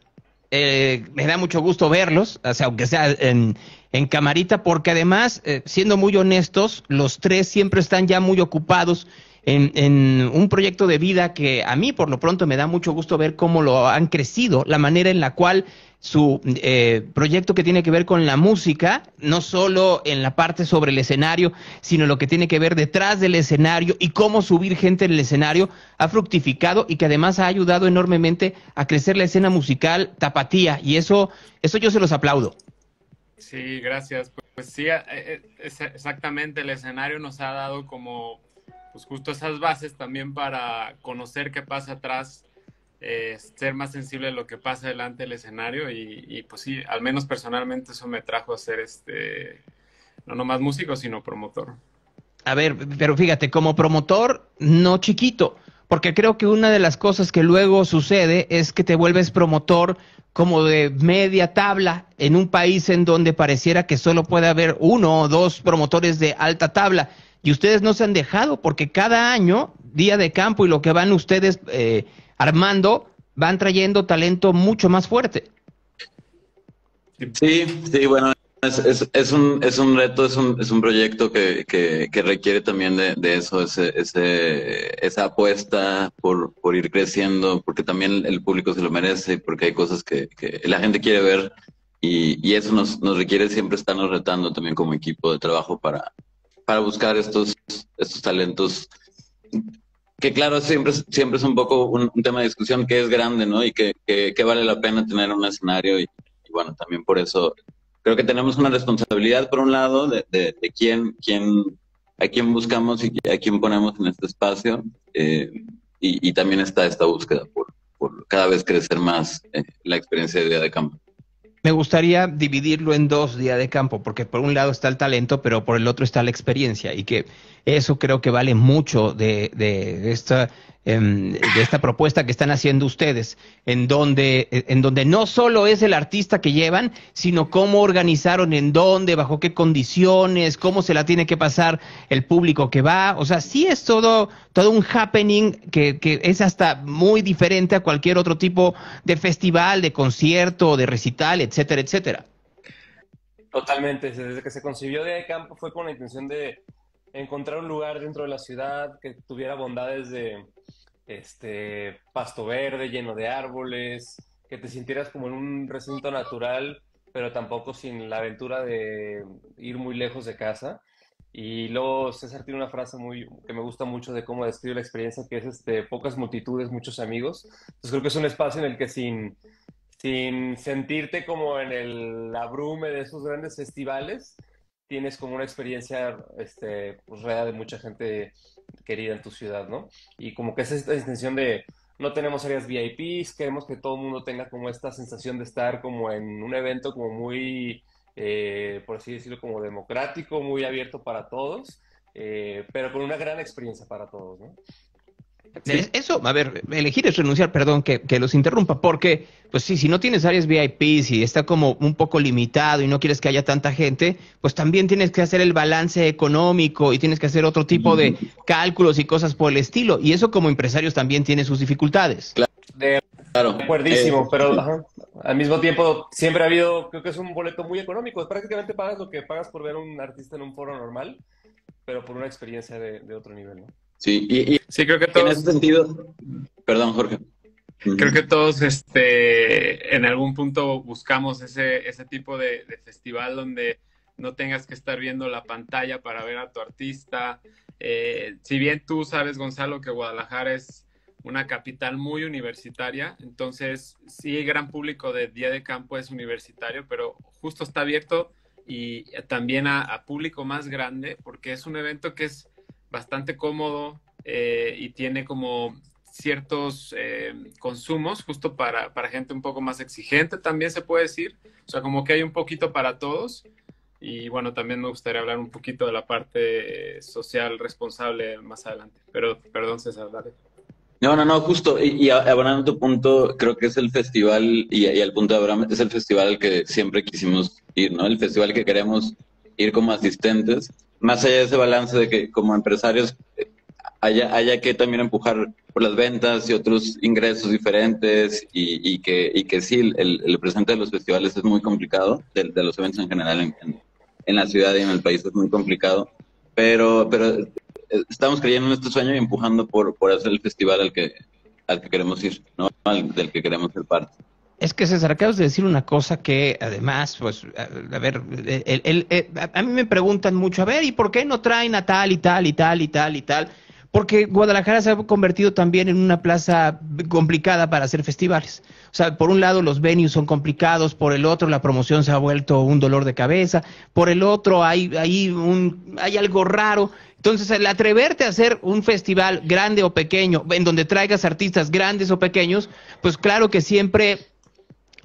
Eh, me da mucho gusto verlos, o sea, aunque sea en, en camarita, porque además, eh, siendo muy honestos, los tres siempre están ya muy ocupados en, en un proyecto de vida que a mí, por lo pronto, me da mucho gusto ver cómo lo han crecido, la manera en la cual su eh, proyecto que tiene que ver con la música, no solo en la parte sobre el escenario, sino lo que tiene que ver detrás del escenario y cómo subir gente en el escenario, ha fructificado y que además ha ayudado enormemente a crecer la escena musical tapatía. Y eso, eso yo se los aplaudo. Sí, gracias. Pues, sí, eh, eh, exactamente, el escenario nos ha dado como, pues justo esas bases también para conocer qué pasa atrás, eh, ser más sensible a lo que pasa delante del escenario y, pues sí, al menos personalmente eso me trajo a ser este, no nomás músico, sino promotor. A ver, pero fíjate, como promotor, no chiquito, porque creo que una de las cosas que luego sucede es que te vuelves promotor como de media tabla en un país en donde pareciera que solo puede haber uno o dos promotores de alta tabla. Y ustedes no se han dejado porque cada año, día de campo y lo que van ustedes eh, armando, van trayendo talento mucho más fuerte. Sí, sí, bueno, es, un, es un reto, es un, es un proyecto que, que, que requiere también de, de eso, ese, ese, esa apuesta por, por ir creciendo, porque también el público se lo merece, porque hay cosas que, que la gente quiere ver y, y eso nos, nos requiere siempre estarnos retando también como equipo de trabajo para, para buscar estos, estos talentos que claro, siempre, siempre es un poco un, tema de discusión que es grande, ¿no? Y que, que, vale la pena tener un escenario y, bueno, también por eso creo que tenemos una responsabilidad por un lado de, de, quién, quién, a quién buscamos y a quién ponemos en este espacio eh, y, y también está esta búsqueda por, por cada vez crecer más eh, la experiencia de día de campo. Me gustaría dividirlo en dos días de campo, porque por un lado está el talento, pero por el otro está la experiencia, y que eso creo que vale mucho de, de esta, em, de esta propuesta que están haciendo ustedes, en donde, en donde no solo es el artista que llevan, sino cómo organizaron, en dónde, bajo qué condiciones, cómo se la tiene que pasar el público que va. O sea, sí es todo, todo un happening que, que es hasta muy diferente a cualquier otro tipo de festival, de concierto, de recital, etcétera, etcétera. Totalmente, desde que se concibió de Campo fue con la intención de encontrar un lugar dentro de la ciudad que tuviera bondades de este pasto verde, lleno de árboles, que te sintieras como en un recinto natural, pero tampoco sin la aventura de ir muy lejos de casa. Y luego César tiene una frase muy que me gusta mucho de cómo describe la experiencia, que es este, pocas multitudes, muchos amigos. Entonces creo que es un espacio en el que sin, sin sentirte como en el abrume de esos grandes festivales, tienes como una experiencia este, pues, rodeada de mucha gente querida en tu ciudad, ¿no? Y como que es esta intención de no tenemos áreas VIPs, queremos que todo el mundo tenga como esta sensación de estar como en un evento como muy, eh, por así decirlo, como democrático, muy abierto para todos, eh, pero con una gran experiencia para todos, ¿no? Es- Eso, a ver, elegir es renunciar, perdón que, que los interrumpa, porque, pues sí, si no tienes áreas VIP, si está como un poco limitado y no quieres que haya tanta gente, pues también tienes que hacer el balance económico y tienes que hacer otro tipo de cálculos y cosas por el estilo. Y eso como empresarios también tiene sus dificultades. De Claro. acuerdísimo, Eh, pero ajá, al mismo tiempo siempre ha habido, creo que es un boleto muy económico. Prácticamente pagas lo que pagas por ver a un artista en un foro normal, pero por una experiencia de, de otro nivel, ¿no? Sí, y, y Sí, creo que en todos, ese sentido, perdón, Jorge. creo que todos este, en algún punto buscamos ese, ese tipo de, de festival donde no tengas que estar viendo la pantalla para ver a tu artista. Eh, si bien tú sabes, Gonzalo, que Guadalajara es una capital muy universitaria, entonces sí, el gran público de Día de Campo es universitario, pero justo está abierto y también a, a público más grande, porque es un evento que es bastante cómodo eh, y tiene como ciertos eh, consumos justo para, para gente un poco más exigente, también se puede decir. O sea, como que hay un poquito para todos. Y bueno, también me gustaría hablar un poquito de la parte social responsable más adelante. Pero perdón, César, dale. No, no, no, justo. Y, y abonando tu punto, creo que es el festival, y, al punto de Abraham, es el festival al que siempre quisimos ir, ¿no? El festival que queremos ir como asistentes, más allá de ese balance de que como empresarios eh, haya, haya que también empujar por las ventas y otros ingresos diferentes y, y que, y que sí, el, el presente de los festivales es muy complicado, de, de los eventos en general en, en, en la ciudad y en el país es muy complicado, pero, pero eh, estamos creyendo en este sueño y empujando por, por hacer el festival al que, al que queremos ir, ¿no? Al, del que queremos ser parte. Es que César, acabas de decir una cosa que además, pues, a, ver, el, el, a, a mí me preguntan mucho, a ver, ¿y por qué no traen a tal y tal y tal y tal y tal? Porque Guadalajara se ha convertido también en una plaza complicada para hacer festivales. O sea, por un lado los venues son complicados, por el otro la promoción se ha vuelto un dolor de cabeza, por el otro hay, hay, un, hay algo raro. Entonces, el atreverte a hacer un festival grande o pequeño, en donde traigas artistas grandes o pequeños, pues claro que siempre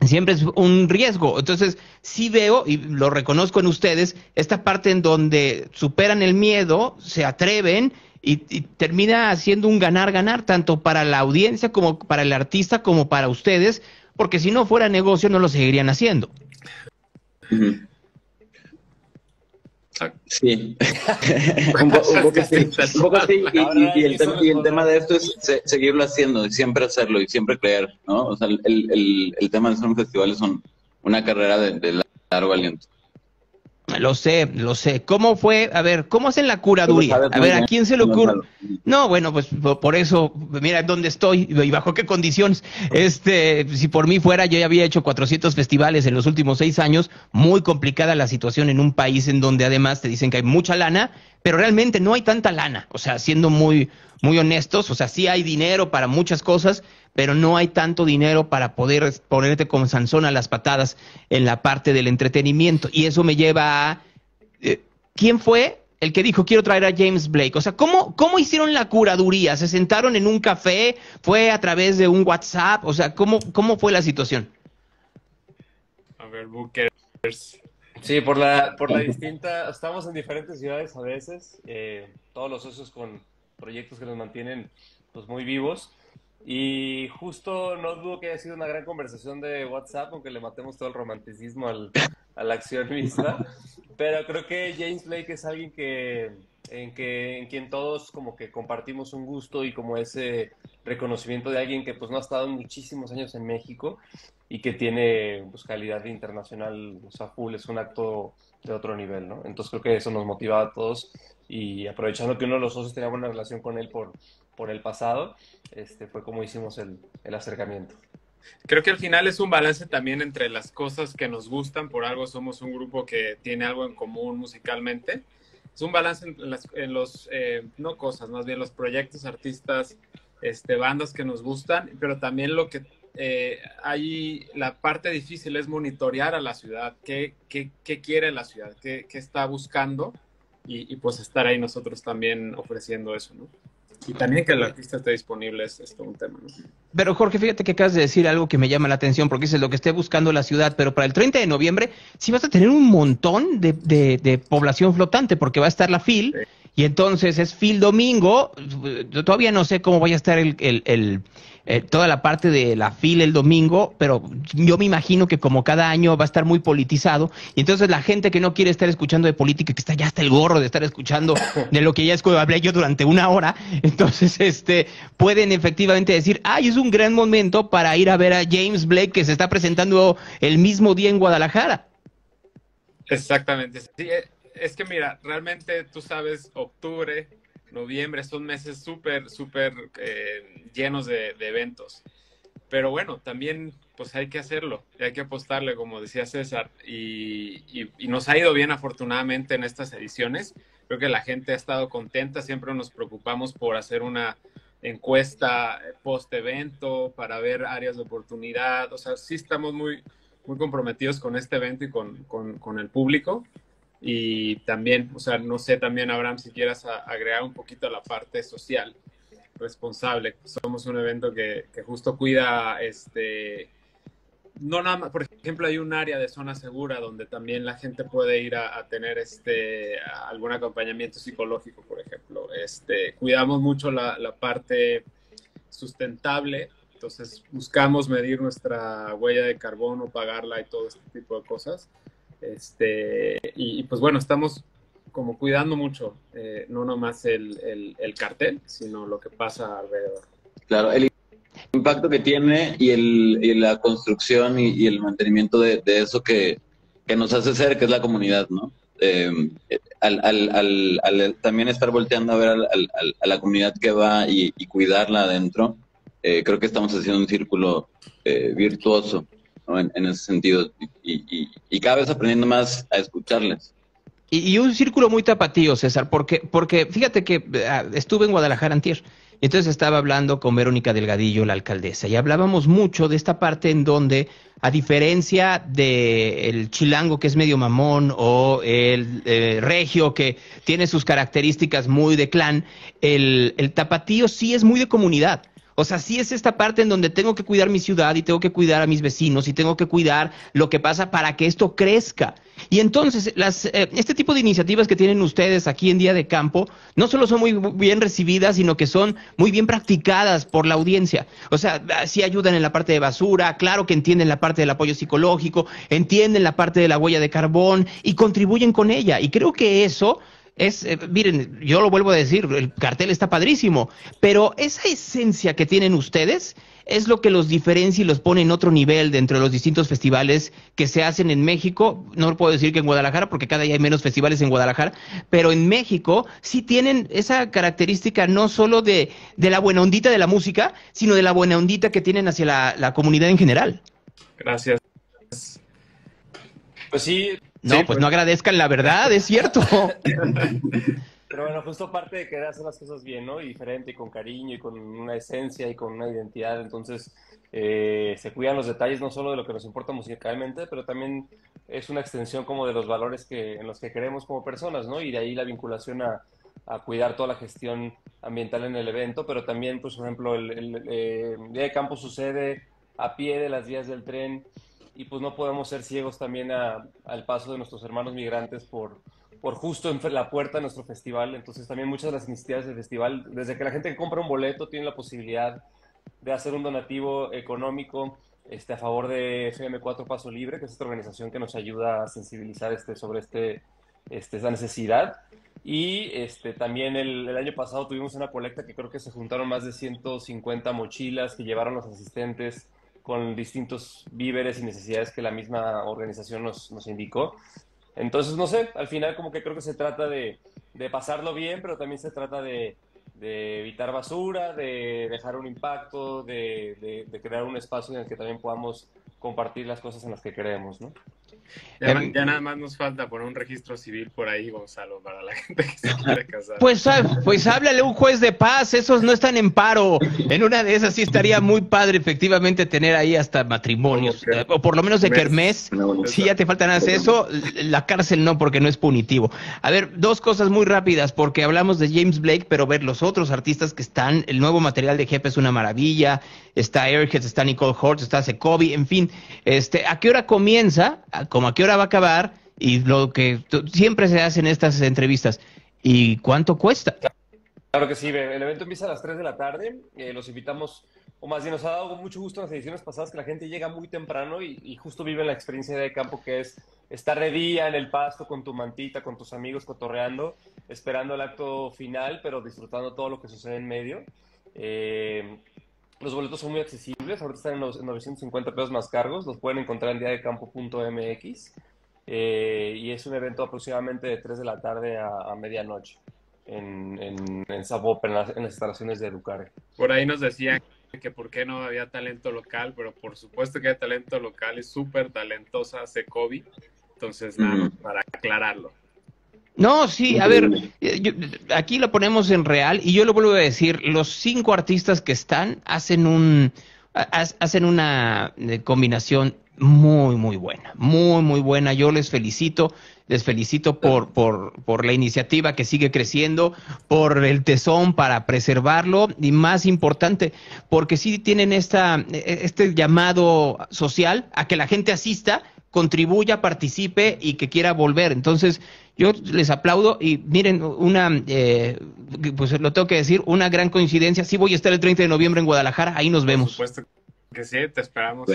siempre es un riesgo. Entonces, sí veo, y lo reconozco en ustedes, esta parte en donde superan el miedo, se atreven y, termina siendo un ganar-ganar, tanto para la audiencia como para el artista, como para ustedes, porque si no fuera negocio no lo seguirían haciendo. Sí, <laughs> un, po un, poco un y, y, y, el tema, y, el tema, de esto es se seguirlo haciendo, y siempre hacerlo y siempre creer, ¿no? O sea, el, el, el tema de hacer un festival es un, una carrera de, de largo aliento. Lo sé, lo sé. ¿Cómo fue? A ver, ¿cómo hacen la curaduría? A ver, ¿a quién se le ocurre? No, bueno, pues por eso, mira dónde estoy y bajo qué condiciones. Este, si por mí fuera, yo ya había hecho 400 festivales en los últimos seis años. Muy complicada la situación en un país en donde además te dicen que hay mucha lana, pero realmente no hay tanta lana. O sea, siendo muy, muy honestos, o sea, sí hay dinero para muchas cosas, pero no hay tanto dinero para poder ponerte como Sansón a las patadas en la parte del entretenimiento. Y eso me lleva a... Eh, ¿Quién fue el que dijo quiero traer a James Blake? O sea, ¿cómo, ¿cómo hicieron la curaduría? ¿Se sentaron en un café? ¿Fue a través de un WhatsApp? O sea, ¿cómo, cómo fue la situación? A ver, Bookers. Sí, por la, por la distinta... Estamos en diferentes ciudades a veces, eh, todos los socios con proyectos que nos mantienen pues muy vivos. Y justo no dudo que haya sido una gran conversación de WhatsApp, aunque le matemos todo el romanticismo al, a la acción. Pero creo que James Blake es alguien que en, que, en quien todos como que compartimos un gusto y como ese reconocimiento de alguien que pues no ha estado muchísimos años en México y que tiene pues, calidad internacional, o full, es un acto de otro nivel, ¿no? Entonces creo que eso nos motiva a todos y aprovechando que uno de los socios tenía buena relación con él por, por el pasado, este, fue como hicimos el, el acercamiento. Creo que al final es un balance también entre las cosas que nos gustan, por algo somos un grupo que tiene algo en común musicalmente. Es un balance en, las, los, eh, no cosas, más bien los proyectos, artistas, este, bandas que nos gustan, pero también lo que eh, hay, la parte difícil es monitorear a la ciudad, qué, qué, qué quiere la ciudad, qué, qué está buscando y, y, pues estar ahí nosotros también ofreciendo eso, ¿no? Y también que el artista esté disponible es, es todo un tema, ¿no? Pero Jorge, fíjate que acabas de decir algo que me llama la atención, porque es lo que esté buscando la ciudad, pero para el 30 de noviembre sí vas a tener un montón de, de, de población flotante, porque va a estar la FIL, sí. Y entonces es Phil Domingo. Todavía no sé cómo vaya a estar el, el- el, eh, toda la parte de la fila el domingo, pero yo me imagino que como cada año va a estar muy politizado. Y entonces la gente que no quiere estar escuchando de política, que está ya hasta el gorro de estar escuchando de lo que ya hablé yo durante una hora, <laughs> entonces este pueden efectivamente decir, ay, es un gran momento para ir a ver a James Blake que se está presentando el mismo día en Guadalajara. Exactamente. Sí, eh, es que mira, realmente tú sabes, octubre, noviembre son meses súper, súper eh, llenos de, eventos. Pero bueno, también pues hay que hacerlo, hay que apostarle, como decía César, y, y- nos ha ido bien afortunadamente en estas ediciones. Creo que la gente ha estado contenta, siempre nos preocupamos por hacer una encuesta post evento para ver áreas de oportunidad, o sea, sí estamos muy, muy comprometidos con este evento y con, con- con el público. Y también, o sea, no sé también, Abraham, si quieras agregar un poquito a la parte social responsable. Somos un evento que, que justo cuida, este, no nada más, por ejemplo, hay un área de zona segura donde también la gente puede ir a, tener este, algún acompañamiento psicológico, por ejemplo. Este, cuidamos mucho la, la parte sustentable, entonces buscamos medir nuestra huella de carbono, pagarla y todo este tipo de cosas. Este, y, pues bueno, estamos como cuidando mucho, eh, no nomás el, el, el cartel, sino lo que pasa alrededor. Claro, el impacto que tiene y, el, y la construcción y, el mantenimiento de, eso que, que nos hace ser, que es la comunidad, ¿no? Eh, al, al, al, al también estar volteando a ver a la comunidad que va y, y cuidarla adentro, eh, creo que estamos haciendo un círculo eh, virtuoso en, ese sentido y, y- cada vez aprendiendo más a escucharles. Y, un círculo muy tapatío, César, porque, porque fíjate que ah, estuve en Guadalajara antier, y entonces estaba hablando con Verónica Delgadillo, la alcaldesa, y hablábamos mucho de esta parte en donde, a diferencia de el chilango que es medio mamón o el eh, regio que tiene sus características muy de clan, el, el tapatío sí es muy de comunidad. O sea, sí es esta parte en donde tengo que cuidar mi ciudad y tengo que cuidar a mis vecinos y tengo que cuidar lo que pasa para que esto crezca. Y entonces, las, eh, este tipo de iniciativas que tienen ustedes aquí en Día de Campo no solo son muy bien recibidas, sino que son muy bien practicadas por la audiencia. O sea, sí ayudan en la parte de basura, claro que entienden la parte del apoyo psicológico, entienden la parte de la huella de carbón y contribuyen con ella. Y creo que eso es, eh, miren, yo lo vuelvo a decir, el cartel está padrísimo, pero esa esencia que tienen ustedes es lo que los diferencia y los pone en otro nivel dentro de los distintos festivales que se hacen en México. No puedo decir que en Guadalajara, porque cada día hay menos festivales en Guadalajara, pero en México sí tienen esa característica no solo de, de la buena ondita de la música, sino de la buena ondita que tienen hacia la, la comunidad en general. Gracias. Pues sí. No, pues no agradezcan la verdad, es cierto. <laughs> Pero bueno, justo parte de querer hacer las cosas bien, ¿no? Y diferente, y con cariño, y con una esencia, y con una identidad. Entonces, eh, se cuidan los detalles, no solo de lo que nos importa musicalmente, pero también es una extensión como de los valores que, en los que creemos como personas, ¿no? Y de ahí la vinculación a, a cuidar toda la gestión ambiental en el evento, pero también, pues, por ejemplo, el, el, eh, Día de Campo sucede a pie de las vías del tren, y pues no podemos ser ciegos también a- al paso de nuestros hermanos migrantes por, por justo en la puerta de nuestro festival. Entonces también muchas de las iniciativas del festival, desde que la gente que compra un boleto tiene la posibilidad de hacer un donativo económico este, a favor de FM4 Paso Libre, que es esta organización que nos ayuda a sensibilizar este, sobre este, este, esta necesidad. Y este, también el, el año pasado tuvimos una colecta que creo que se juntaron más de 150 mochilas que llevaron los asistentes con distintos víveres y necesidades que la misma organización nos, indicó. Entonces, no sé, al final como que creo que se trata de, de pasarlo bien, pero también se trata de, de evitar basura, de dejar un impacto, de, de- de crear un espacio en el que también podamos compartir las cosas en las que creemos, ¿no? Ya, ya nada más nos falta poner un registro civil por ahí, Gonzalo, para la <laughs> gente que se quiere casar. Pues, ah, pues háblale a un juez de paz, esos no están en paro. En una de esas sí estaría muy padre efectivamente tener ahí hasta matrimonios, eh, o por lo menos de kermés. Si ya te faltan hacer eso, la cárcel no, porque no es punitivo. A ver, dos cosas muy rápidas, porque hablamos de James Blake, pero ver los otros artistas que están, el nuevo material de Jefe es una maravilla, está Airheads, está Nicole Hortz, está Secovi, en fin, este, ¿a qué hora comienza? ¿A- Como a qué hora va a acabar? Y lo que siempre se hace en estas entrevistas, y cuánto cuesta. Claro que sí, el evento empieza a las 3 de la tarde. Eh, los invitamos, o más bien nos ha dado mucho gusto en las ediciones pasadas que la gente llega muy temprano y, y justo vive la experiencia de campo que es estar de día en el pasto con tu mantita, con tus amigos cotorreando, esperando el acto final, pero disfrutando todo lo que sucede en medio. Eh, los boletos son muy accesibles, ahorita están en los en 950 pesos más cargos, los pueden encontrar en diadecampo.mx eh, y es un evento aproximadamente de 3 de la tarde a, a medianoche en, en, en Zapopan, en las, en las instalaciones de Educare. Por ahí nos decían que por qué no había talento local, pero por supuesto que hay talento local, es súper talentosa Secovi, entonces nada, Ujú. para aclararlo. No, sí, a ver, eh, yo- aquí lo ponemos en real y yo lo vuelvo a decir, los cinco artistas que están hacen un ha- hacen una eh, combinación muy muy buena, muy muy buena. Yo les felicito, les felicito por por por la iniciativa que sigue creciendo, por el tesón para preservarlo y más importante, porque sí tienen esta eh, este llamado social a que la gente asista contribuya, participe y que quiera volver. Entonces, yo les aplaudo y miren, una, eh, pues lo tengo que decir, una gran coincidencia. Sí voy a estar el 30 de noviembre en Guadalajara, ahí nos vemos. Por supuesto que sí, te esperamos.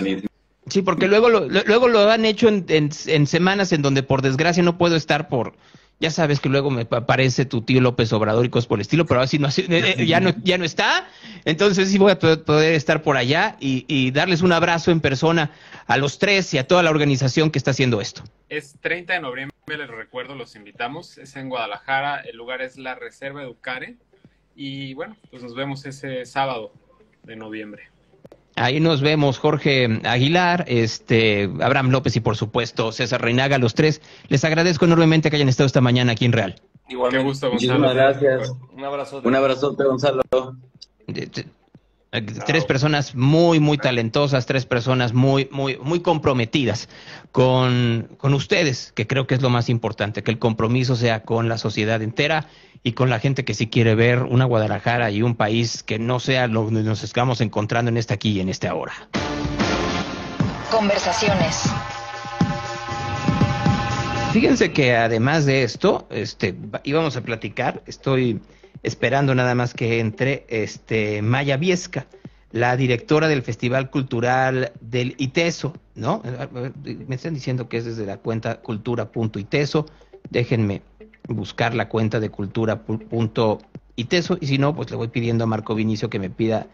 Sí, porque luego lo, lo- luego lo han hecho en, en- en semanas en donde por desgracia no puedo estar por... Ya sabes que luego me aparece tu tío López Obrador y cosas por el estilo, pero así no, así, eh, eh, ya no ya no está. Entonces sí voy a poder, estar por allá y, y darles un abrazo en persona a los tres y a toda la organización que está haciendo esto. Es 30 de noviembre, les recuerdo, los invitamos. Es en Guadalajara, el lugar es la Reserva Educare. Y bueno, pues nos vemos ese sábado de noviembre. Ahí nos vemos, Jorge Aguilar, este, Abraham López y por supuesto César Reinaga, los tres. Les agradezco enormemente que hayan estado esta mañana aquí en Real. Igualmente. Qué gusto, Muchísimas Gonzalo. gracias. Un abrazo. Un abrazote, Gonzalo. Tres personas muy, muy talentosas, tres personas muy, muy, muy comprometidas con, con ustedes, que creo que es lo más importante, que el compromiso sea con la sociedad entera y con la gente que sí quiere ver una Guadalajara y un país que no sea lo que nos estamos encontrando en este aquí y en este ahora. Conversaciones. Fíjense que además de esto, este, íbamos a platicar, estoy esperando nada más que entre este, Maya Viesca, la directora del Festival Cultural del ITESO, ¿no? Me están diciendo que es desde la cuenta cultura.iteso, déjenme buscar la cuenta de cultura.iteso y si no, pues le voy pidiendo a Marco Vinicio que me pida,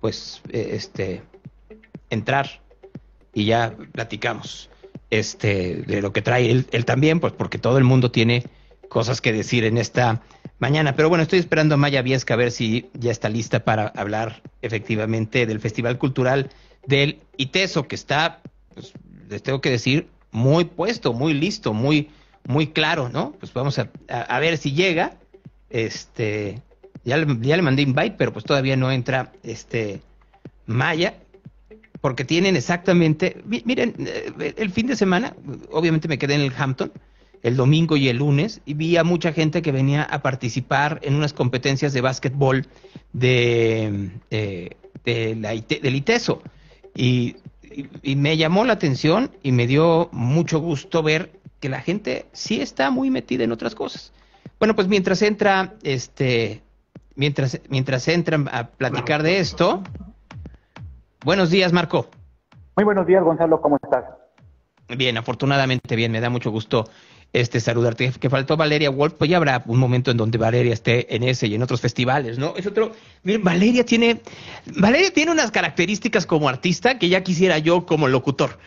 pues, eh, este, entrar y ya platicamos este de lo que trae él, él también, pues porque todo el mundo tiene cosas que decir en esta mañana. Pero bueno, estoy esperando a Maya Viesca a ver si ya está lista para hablar efectivamente del Festival Cultural del ITESO, que está, pues, les tengo que decir, muy puesto, muy listo, muy, muy claro, ¿no? Pues vamos a, a- ver si llega. Este, ya le, ya le mandé invite, pero pues todavía no entra este Maya porque tienen exactamente, mi- miren, eh, el fin de semana, obviamente me quedé en el Hampton, el domingo y el lunes, y vi a mucha gente que venía a participar en unas competencias de básquetbol de, eh, de la IT del ITESO. Y, y- y me llamó la atención y me dio mucho gusto ver que la gente sí está muy metida en otras cosas. Bueno, pues mientras entra, este, mientras, mientras entran a platicar de esto, Buenos días, Marco. Muy buenos días, Gonzalo, ¿cómo estás? Bien, afortunadamente bien, me da mucho gusto este saludarte. Que faltó Valeria Wolf, pues ya habrá un momento en donde Valeria esté en ese y en otros festivales, ¿no? Es otro. Miren, Valeria tiene. Valeria tiene unas características como artista que ya quisiera yo como locutor.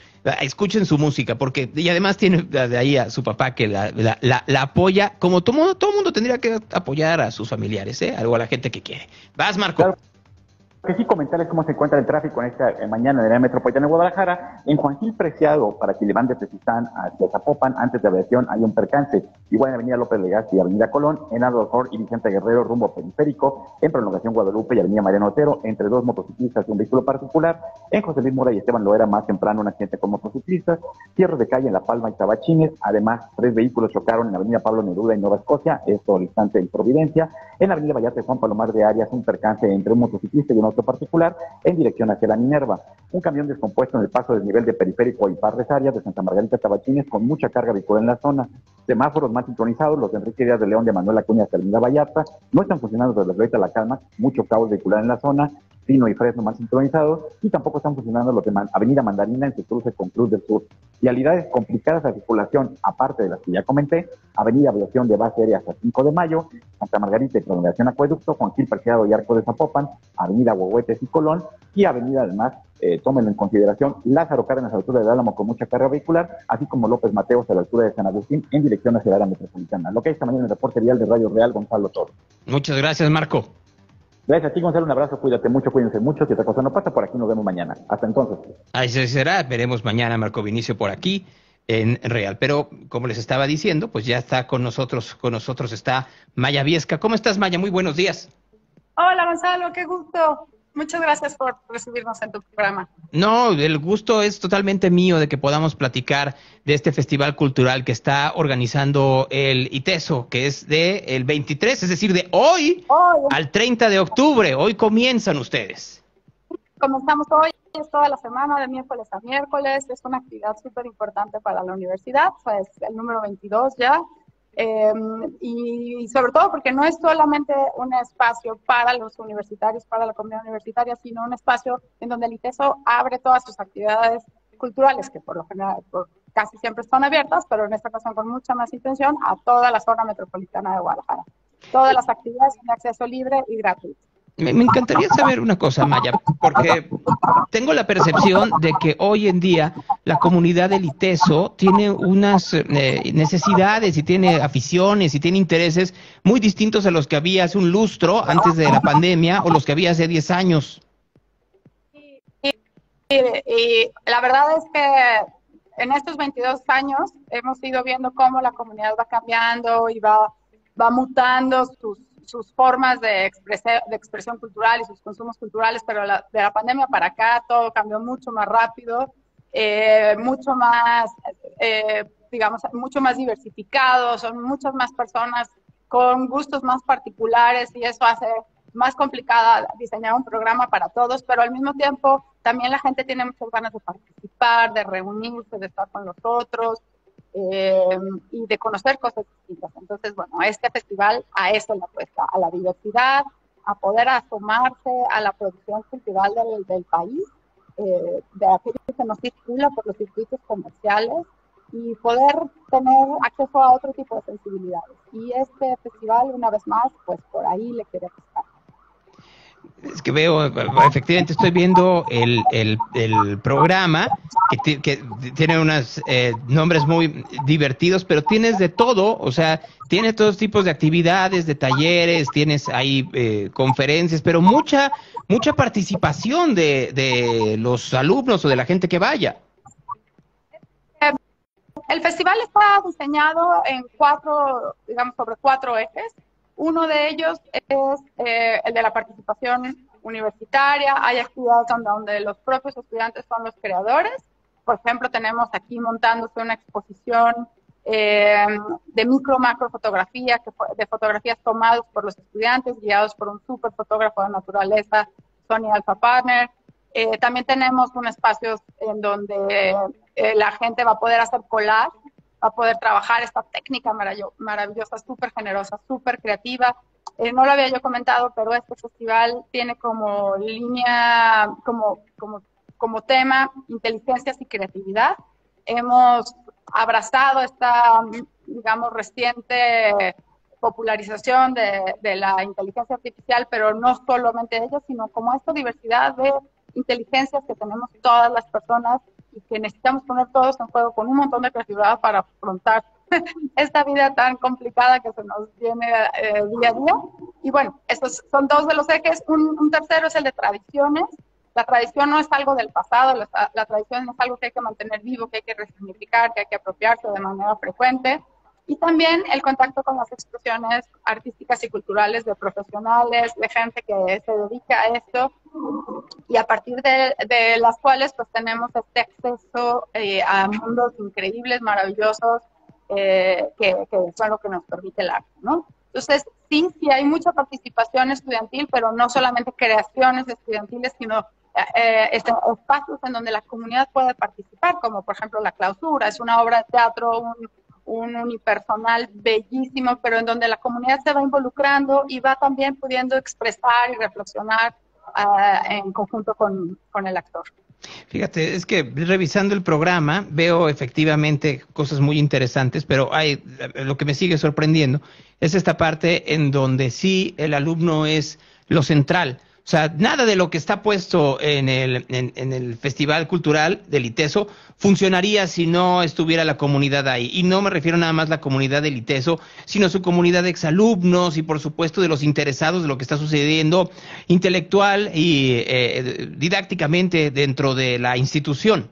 Escuchen su música, porque y además tiene de ahí a su papá que la, la- apoya, como todo todo mundo tendría que apoyar a sus familiares, ¿eh? Algo a la gente que quiere. Vas, Marco. Que sí comentarles cómo se encuentra el tráfico en esta eh, mañana de la metropolitana de Guadalajara. En Juan Preciado, para que le van de hacia Zapopan, antes de aviación hay un percance. Igual en Avenida López Legazpi y Avenida Colón, en Álvaro Ford y Vicente Guerrero, rumbo periférico, en prolongación Guadalupe y Avenida Mariano Otero, entre dos motociclistas y un vehículo particular. En José Luis Mora y Esteban Loera, más temprano, un accidente con motociclistas. Cierre de calle en La Palma y Tabachines. Además, tres vehículos chocaron en Avenida Pablo Neruda y Nueva Escocia, esto al instante en Providencia. En Avenida Vallarta Juan Palomar de Arias, un percance entre un motociclista y un particular en dirección hacia la Minerva. Un camión descompuesto en el paso del nivel de periférico y Parres Arias de Santa Margarita Tabachines con mucha carga vehicular en la zona. semáforos más sincronizados, los de Enrique Díaz de León de Manuel Acuña hasta Avenida Vallarta, no están funcionando desde la Glorieta La Calma, mucho caos vehicular en la zona, Pino y Fresno más sincronizados, y tampoco están funcionando los de Avenida Mandarina en su cruce con Cruz del Sur. Vialidades complicadas de circulación, aparte de las que ya comenté, Avenida Aviación de Base Aérea hasta 5 de Mayo, Santa Margarita y Prolongación Acueducto, Juan Gil y Arco de Zapopan, Avenida Huehuetes y Colón, y Avenida además, eh, tómenlo en consideración, Lázaro Cárdenas a la altura de Álamo con mucha carga vehicular, así como López Mateos a la altura de San Agustín en dirección hacia la área metropolitana. Lo que hay esta mañana en el reporte vial de Radio Real, Gonzalo Toro. Muchas gracias, Marco. Gracias a ti, Gonzalo, un abrazo, cuídate mucho, cuídense mucho, si otra cosa no pasa, por aquí nos vemos mañana. Hasta entonces. Ahí se será, veremos mañana Marco Vinicio por aquí en Real. Pero como les estaba diciendo, pues ya está con nosotros, con nosotros está Maya Viesca. ¿Cómo estás, Maya? Muy buenos días. Hola Gonzalo, qué gusto. Muchas gracias por recibirnos en tu programa. No, el gusto es totalmente mío de que podamos platicar de este festival cultural que está organizando el ITESO, que es de el 23, es decir, de hoy al 30 de octubre. Hoy comienzan ustedes. Comenzamos hoy, es toda la semana, de miércoles a miércoles. Es una actividad súper importante para la universidad, es el número 22 ya. Eh, y sobre todo porque no es solamente un espacio para los universitarios, para la comunidad universitaria, sino un espacio en donde el ITESO abre todas sus actividades culturales, que por lo general por, casi siempre están abiertas, pero en esta ocasión con mucha más intención, a toda la zona metropolitana de Guadalajara. Todas las actividades de acceso libre y gratuito. Me, encantaría saber una cosa, Maya, porque tengo la percepción de que hoy en día la comunidad del ITESO tiene unas eh, necesidades y tiene aficiones y tiene intereses muy distintos a los que había hace un lustro antes de la pandemia o los que había hace 10 años. Y, y la verdad es que en estos 22 años hemos ido viendo cómo la comunidad va cambiando y va, va mutando sus, sus formas de, de expresión cultural y sus consumos culturales, pero de la pandemia para acá todo cambió mucho más rápido, eh, mucho más, eh, digamos, mucho más diversificado, son muchas más personas con gustos más particulares y eso hace más complicada diseñar un programa para todos, pero al mismo tiempo también la gente tiene muchas ganas de participar, de reunirse, de estar con los otros eh, y de conocer cosas distintas. Entonces, bueno, este festival a eso le apuesta, a la diversidad, a poder asomarse a la producción cultural del, del país, eh, de aquello que nos circula por los circuitos comerciales y poder tener acceso a otro tipo de sensibilidades. Y este festival, una vez más, pues por ahí le quiere apostar. Es que veo, efectivamente estoy viendo el, el, el programa que, tiene unos eh, nombres muy divertidos, pero tienes de todo, o sea, tiene todos tipos de actividades, de talleres, tienes ahí eh, conferencias, pero mucha, mucha participación de, de los alumnos o de la gente que vaya. El festival está diseñado en cuatro, digamos, sobre cuatro ejes. Uno de ellos es eh, el de la participación universitaria. Hay actividades donde, donde, los propios estudiantes son los creadores. Por ejemplo, tenemos aquí montándose una exposición eh, de micro macro fotografía, que, de fotografías tomadas por los estudiantes, guiados por un super fotógrafo de naturaleza, Sony Alpha Partner. Eh, también tenemos un espacio en donde la gente va a poder hacer collage a poder trabajar esta técnica maravillosa, súper generosa, súper creativa. Eh, no lo había yo comentado, pero este festival tiene como línea, como, como, como tema, inteligencias y creatividad. Hemos abrazado esta, digamos, reciente popularización de, de la inteligencia artificial, pero no solamente ella, sino como esta diversidad de inteligencias que tenemos todas las personas y que necesitamos poner todos en juego con un montón de creatividad para afrontar <laughs> esta vida tan complicada que se nos viene eh, día a día. Y bueno, estos son dos de los ejes. Un, un, tercero es el de tradiciones. La tradición no es algo del pasado, la, la tradición es algo que hay que mantener vivo, que hay que resignificar, que hay que apropiarse de manera frecuente. Y también el contacto con las expresiones artísticas y culturales de profesionales, de gente que se dedica a esto y a partir de, de las cuales pues tenemos este acceso eh, a mundos increíbles, maravillosos, eh, que, que, son lo que nos permite el arte, ¿no? Entonces, sí, sí hay mucha participación estudiantil, pero no solamente creaciones estudiantiles, sino eh, espacios en donde la comunidad puede participar, como por ejemplo la clausura, es una obra de teatro, un, un unipersonal bellísimo, pero en donde la comunidad se va involucrando y va también pudiendo expresar y reflexionar ah, en conjunto con, con el actor. Fíjate, es que revisando el programa veo efectivamente cosas muy interesantes, pero hay lo que me sigue sorprendiendo es esta parte en donde sí el alumno es lo central. O sea, nada de lo que está puesto en el, en, el Festival Cultural del ITESO funcionaría si no estuviera la comunidad ahí. Y no me refiero nada más a la comunidad del ITESO, sino a su comunidad de exalumnos y, por supuesto, de los interesados de lo que está sucediendo intelectual y eh, didácticamente dentro de la institución.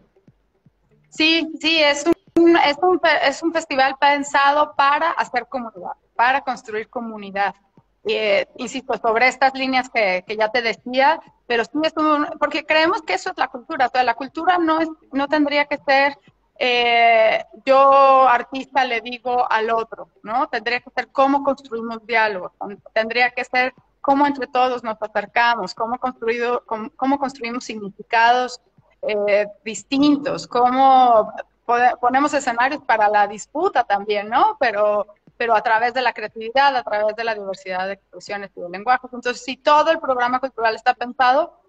Sí, sí, es un, es un, es un festival pensado para hacer comunidad, para construir comunidad eh, insisto, sobre estas líneas que, ya te decía, pero sí es un, porque creemos que eso es la cultura, o sea, la cultura no, es, no tendría que ser eh, yo artista le digo al otro, ¿no? Tendría que ser cómo construimos diálogos, tendría que ser cómo entre todos nos acercamos, cómo, construido, cómo construimos significados eh, distintos, cómo ponemos escenarios para la disputa también, ¿no? Pero pero a través de la creatividad, a través de la diversidad de expresiones y de lenguajes. Entonces, si todo el programa cultural está pensado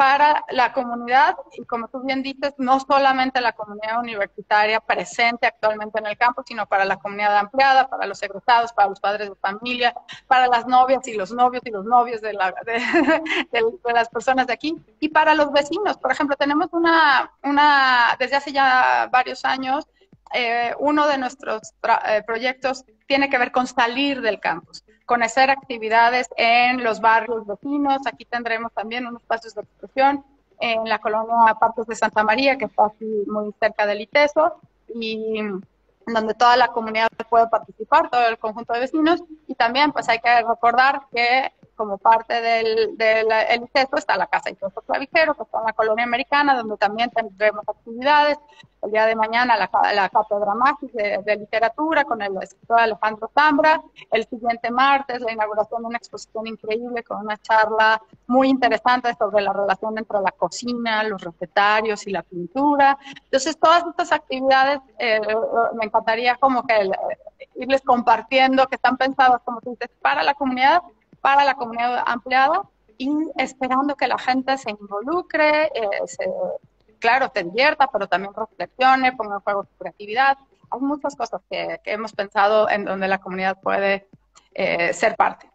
para la comunidad, y como tú bien dices, no solamente la comunidad universitaria presente actualmente en el campo, sino para la comunidad ampliada, para los egresados, para los padres de familia, para las novias y los novios y los novios de, la, <laughs> de, las personas de aquí, y para los vecinos. Por ejemplo, tenemos una, una desde hace ya varios años, eh, uno de nuestros eh, proyectos tiene que ver con salir del campus, con hacer actividades en los barrios vecinos. Aquí tendremos también unos espacios de expresión en la colonia Partos de Santa María, que está aquí muy cerca del ITESO, y donde toda la comunidad puede participar, todo el conjunto de vecinos. Y también pues hay que recordar que como parte del, del está la Casa Itoso Clavijero, que está en la colonia americana, donde también tendremos actividades. El día de mañana la, la Cátedra Mágica de, Literatura con el escritor Alejandro Zambra. El siguiente martes la inauguración de una exposición increíble con una charla muy interesante sobre la relación entre la cocina, los recetarios y la pintura. Entonces, todas estas actividades eh, me encantaría como que eh, irles compartiendo, que están pensadas, como tú dices, para la comunidad para la comunidad ampliada y esperando que la gente se involucre, eh, claro, te divierta, pero también reflexione, ponga en juego su creatividad. Hay muchas cosas que, hemos pensado en donde la comunidad puede eh, ser parte.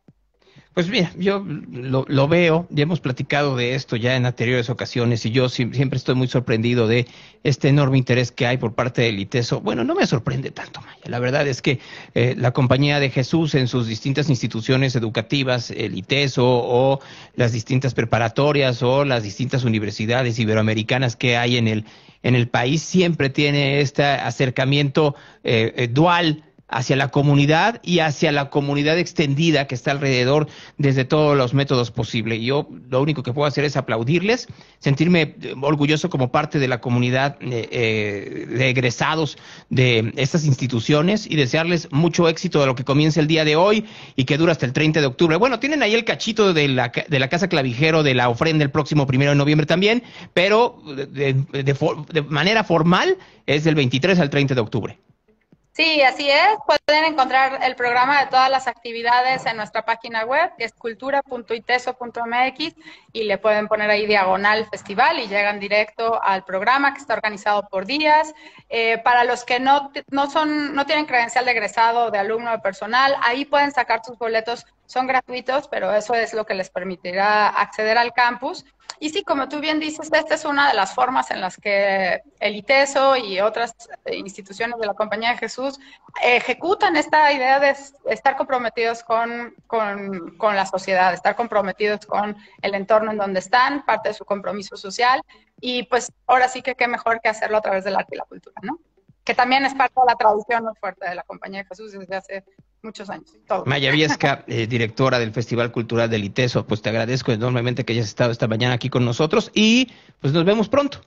Pues mira, yo lo, veo, ya hemos platicado de esto ya en anteriores ocasiones y yo siempre estoy muy sorprendido de este enorme interés que hay por parte del ITESO. Bueno, no me sorprende tanto, Maya. La verdad es que eh, la Compañía de Jesús en sus distintas instituciones educativas, el ITESO o las distintas preparatorias o las distintas universidades iberoamericanas que hay en el, en el país, siempre tiene este acercamiento eh, eh, dual hacia la comunidad y hacia la comunidad extendida que está alrededor desde todos los métodos posibles. Yo lo único que puedo hacer es aplaudirles, sentirme eh, orgulloso como parte de la comunidad eh, eh, de egresados de estas instituciones y desearles mucho éxito de lo que comienza el día de hoy y que dura hasta el 30 de octubre. Bueno, tienen ahí el cachito de la, de la Casa Clavijero de la ofrenda el próximo primero de noviembre también, pero de, de manera formal es del 23 al 30 de octubre. Sí, así es. Pueden encontrar el programa de todas las actividades en nuestra página web, que es cultura.iteso.mx, y le pueden poner ahí diagonal festival y llegan directo al programa que está organizado por días. Eh, para los que no, no, son, no tienen credencial de egresado, de alumno, de personal, ahí pueden sacar sus boletos, son gratuitos, pero eso es lo que les permitirá acceder al campus. Y sí, como tú bien dices, esta es una de las formas en las que el ITESO y otras instituciones de la Compañía de Jesús ejecutan esta idea de estar comprometidos con, con, la sociedad, estar comprometidos con el entorno en donde están, parte de su compromiso social. Y pues ahora sí que qué mejor que hacerlo a través del arte y la cultura, ¿no? Que también es parte de la tradición muy fuerte de la Compañía de Jesús desde hace muchos años. Maya Viesca, eh, directora del Festival Cultural del ITESO, pues te agradezco enormemente que hayas estado esta mañana aquí con nosotros y pues nos vemos pronto.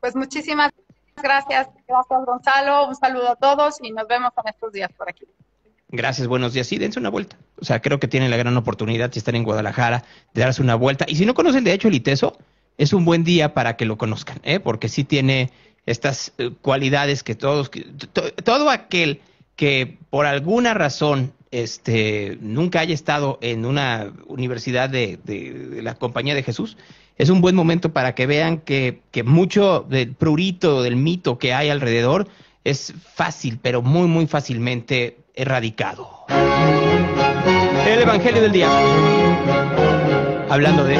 Pues muchísimas gracias, gracias Gonzalo, un saludo a todos y nos vemos en estos días por aquí. Gracias, buenos días. Sí, dense una vuelta. O sea, creo que tienen la gran oportunidad, si están en Guadalajara, de darse una vuelta. Y si no conocen de hecho el ITESO, es un buen día para que lo conozcan, ¿eh? porque sí tiene estas eh, cualidades que todos, todo aquel que por alguna razón este, nunca haya estado en una universidad de, la Compañía de Jesús, es un buen momento para que vean que, que mucho del prurito, del mito que hay alrededor, es fácil, pero muy, muy fácilmente erradicado. El Evangelio del día. Hablando de...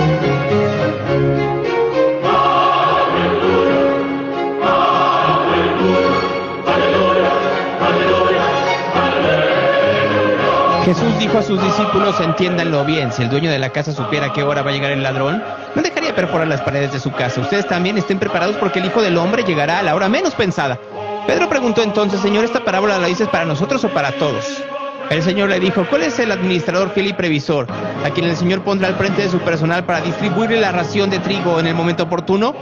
Jesús dijo a sus discípulos, entiéndanlo bien, si el dueño de la casa supiera qué hora va a llegar el ladrón, no dejaría perforar las paredes de su casa. Ustedes también estén preparados porque el Hijo del Hombre llegará a la hora menos pensada. Pedro preguntó entonces, Señor, ¿esta parábola la dices para nosotros o para todos? El Señor le dijo, ¿cuál es el administrador fiel y previsor, a quien el Señor pondrá al frente de su personal para distribuirle la ración de trigo en el momento oportuno?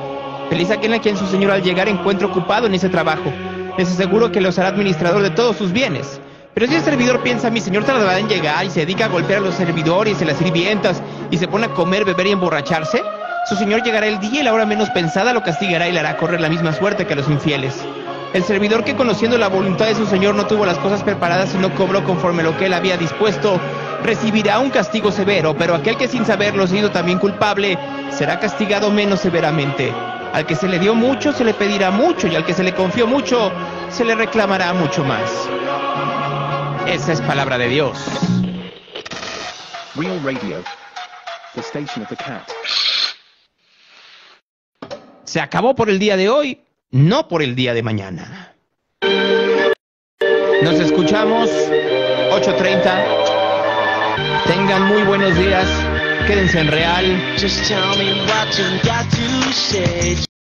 Feliz aquel a quien su Señor al llegar encuentre ocupado en ese trabajo. Les aseguro que los hará administrador de todos sus bienes. Pero si el servidor piensa, mi señor tardará en llegar y se dedica a golpear a los servidores y las sirvientas y se pone a comer, beber y emborracharse, su señor llegará el día y la hora menos pensada lo castigará y le hará correr la misma suerte que a los infieles. El servidor que conociendo la voluntad de su señor no tuvo las cosas preparadas y no cobró conforme lo que él había dispuesto, recibirá un castigo severo, pero aquel que sin saberlo siendo también culpable, será castigado menos severamente. Al que se le dio mucho, se le pedirá mucho, y al que se le confió mucho, se le reclamará mucho más. Esa es palabra de Dios. Real Radio, the station of the cat. Se acabó por el día de hoy, no por el día de mañana. Nos escuchamos 8.30. Tengan muy buenos días. Quédense en real.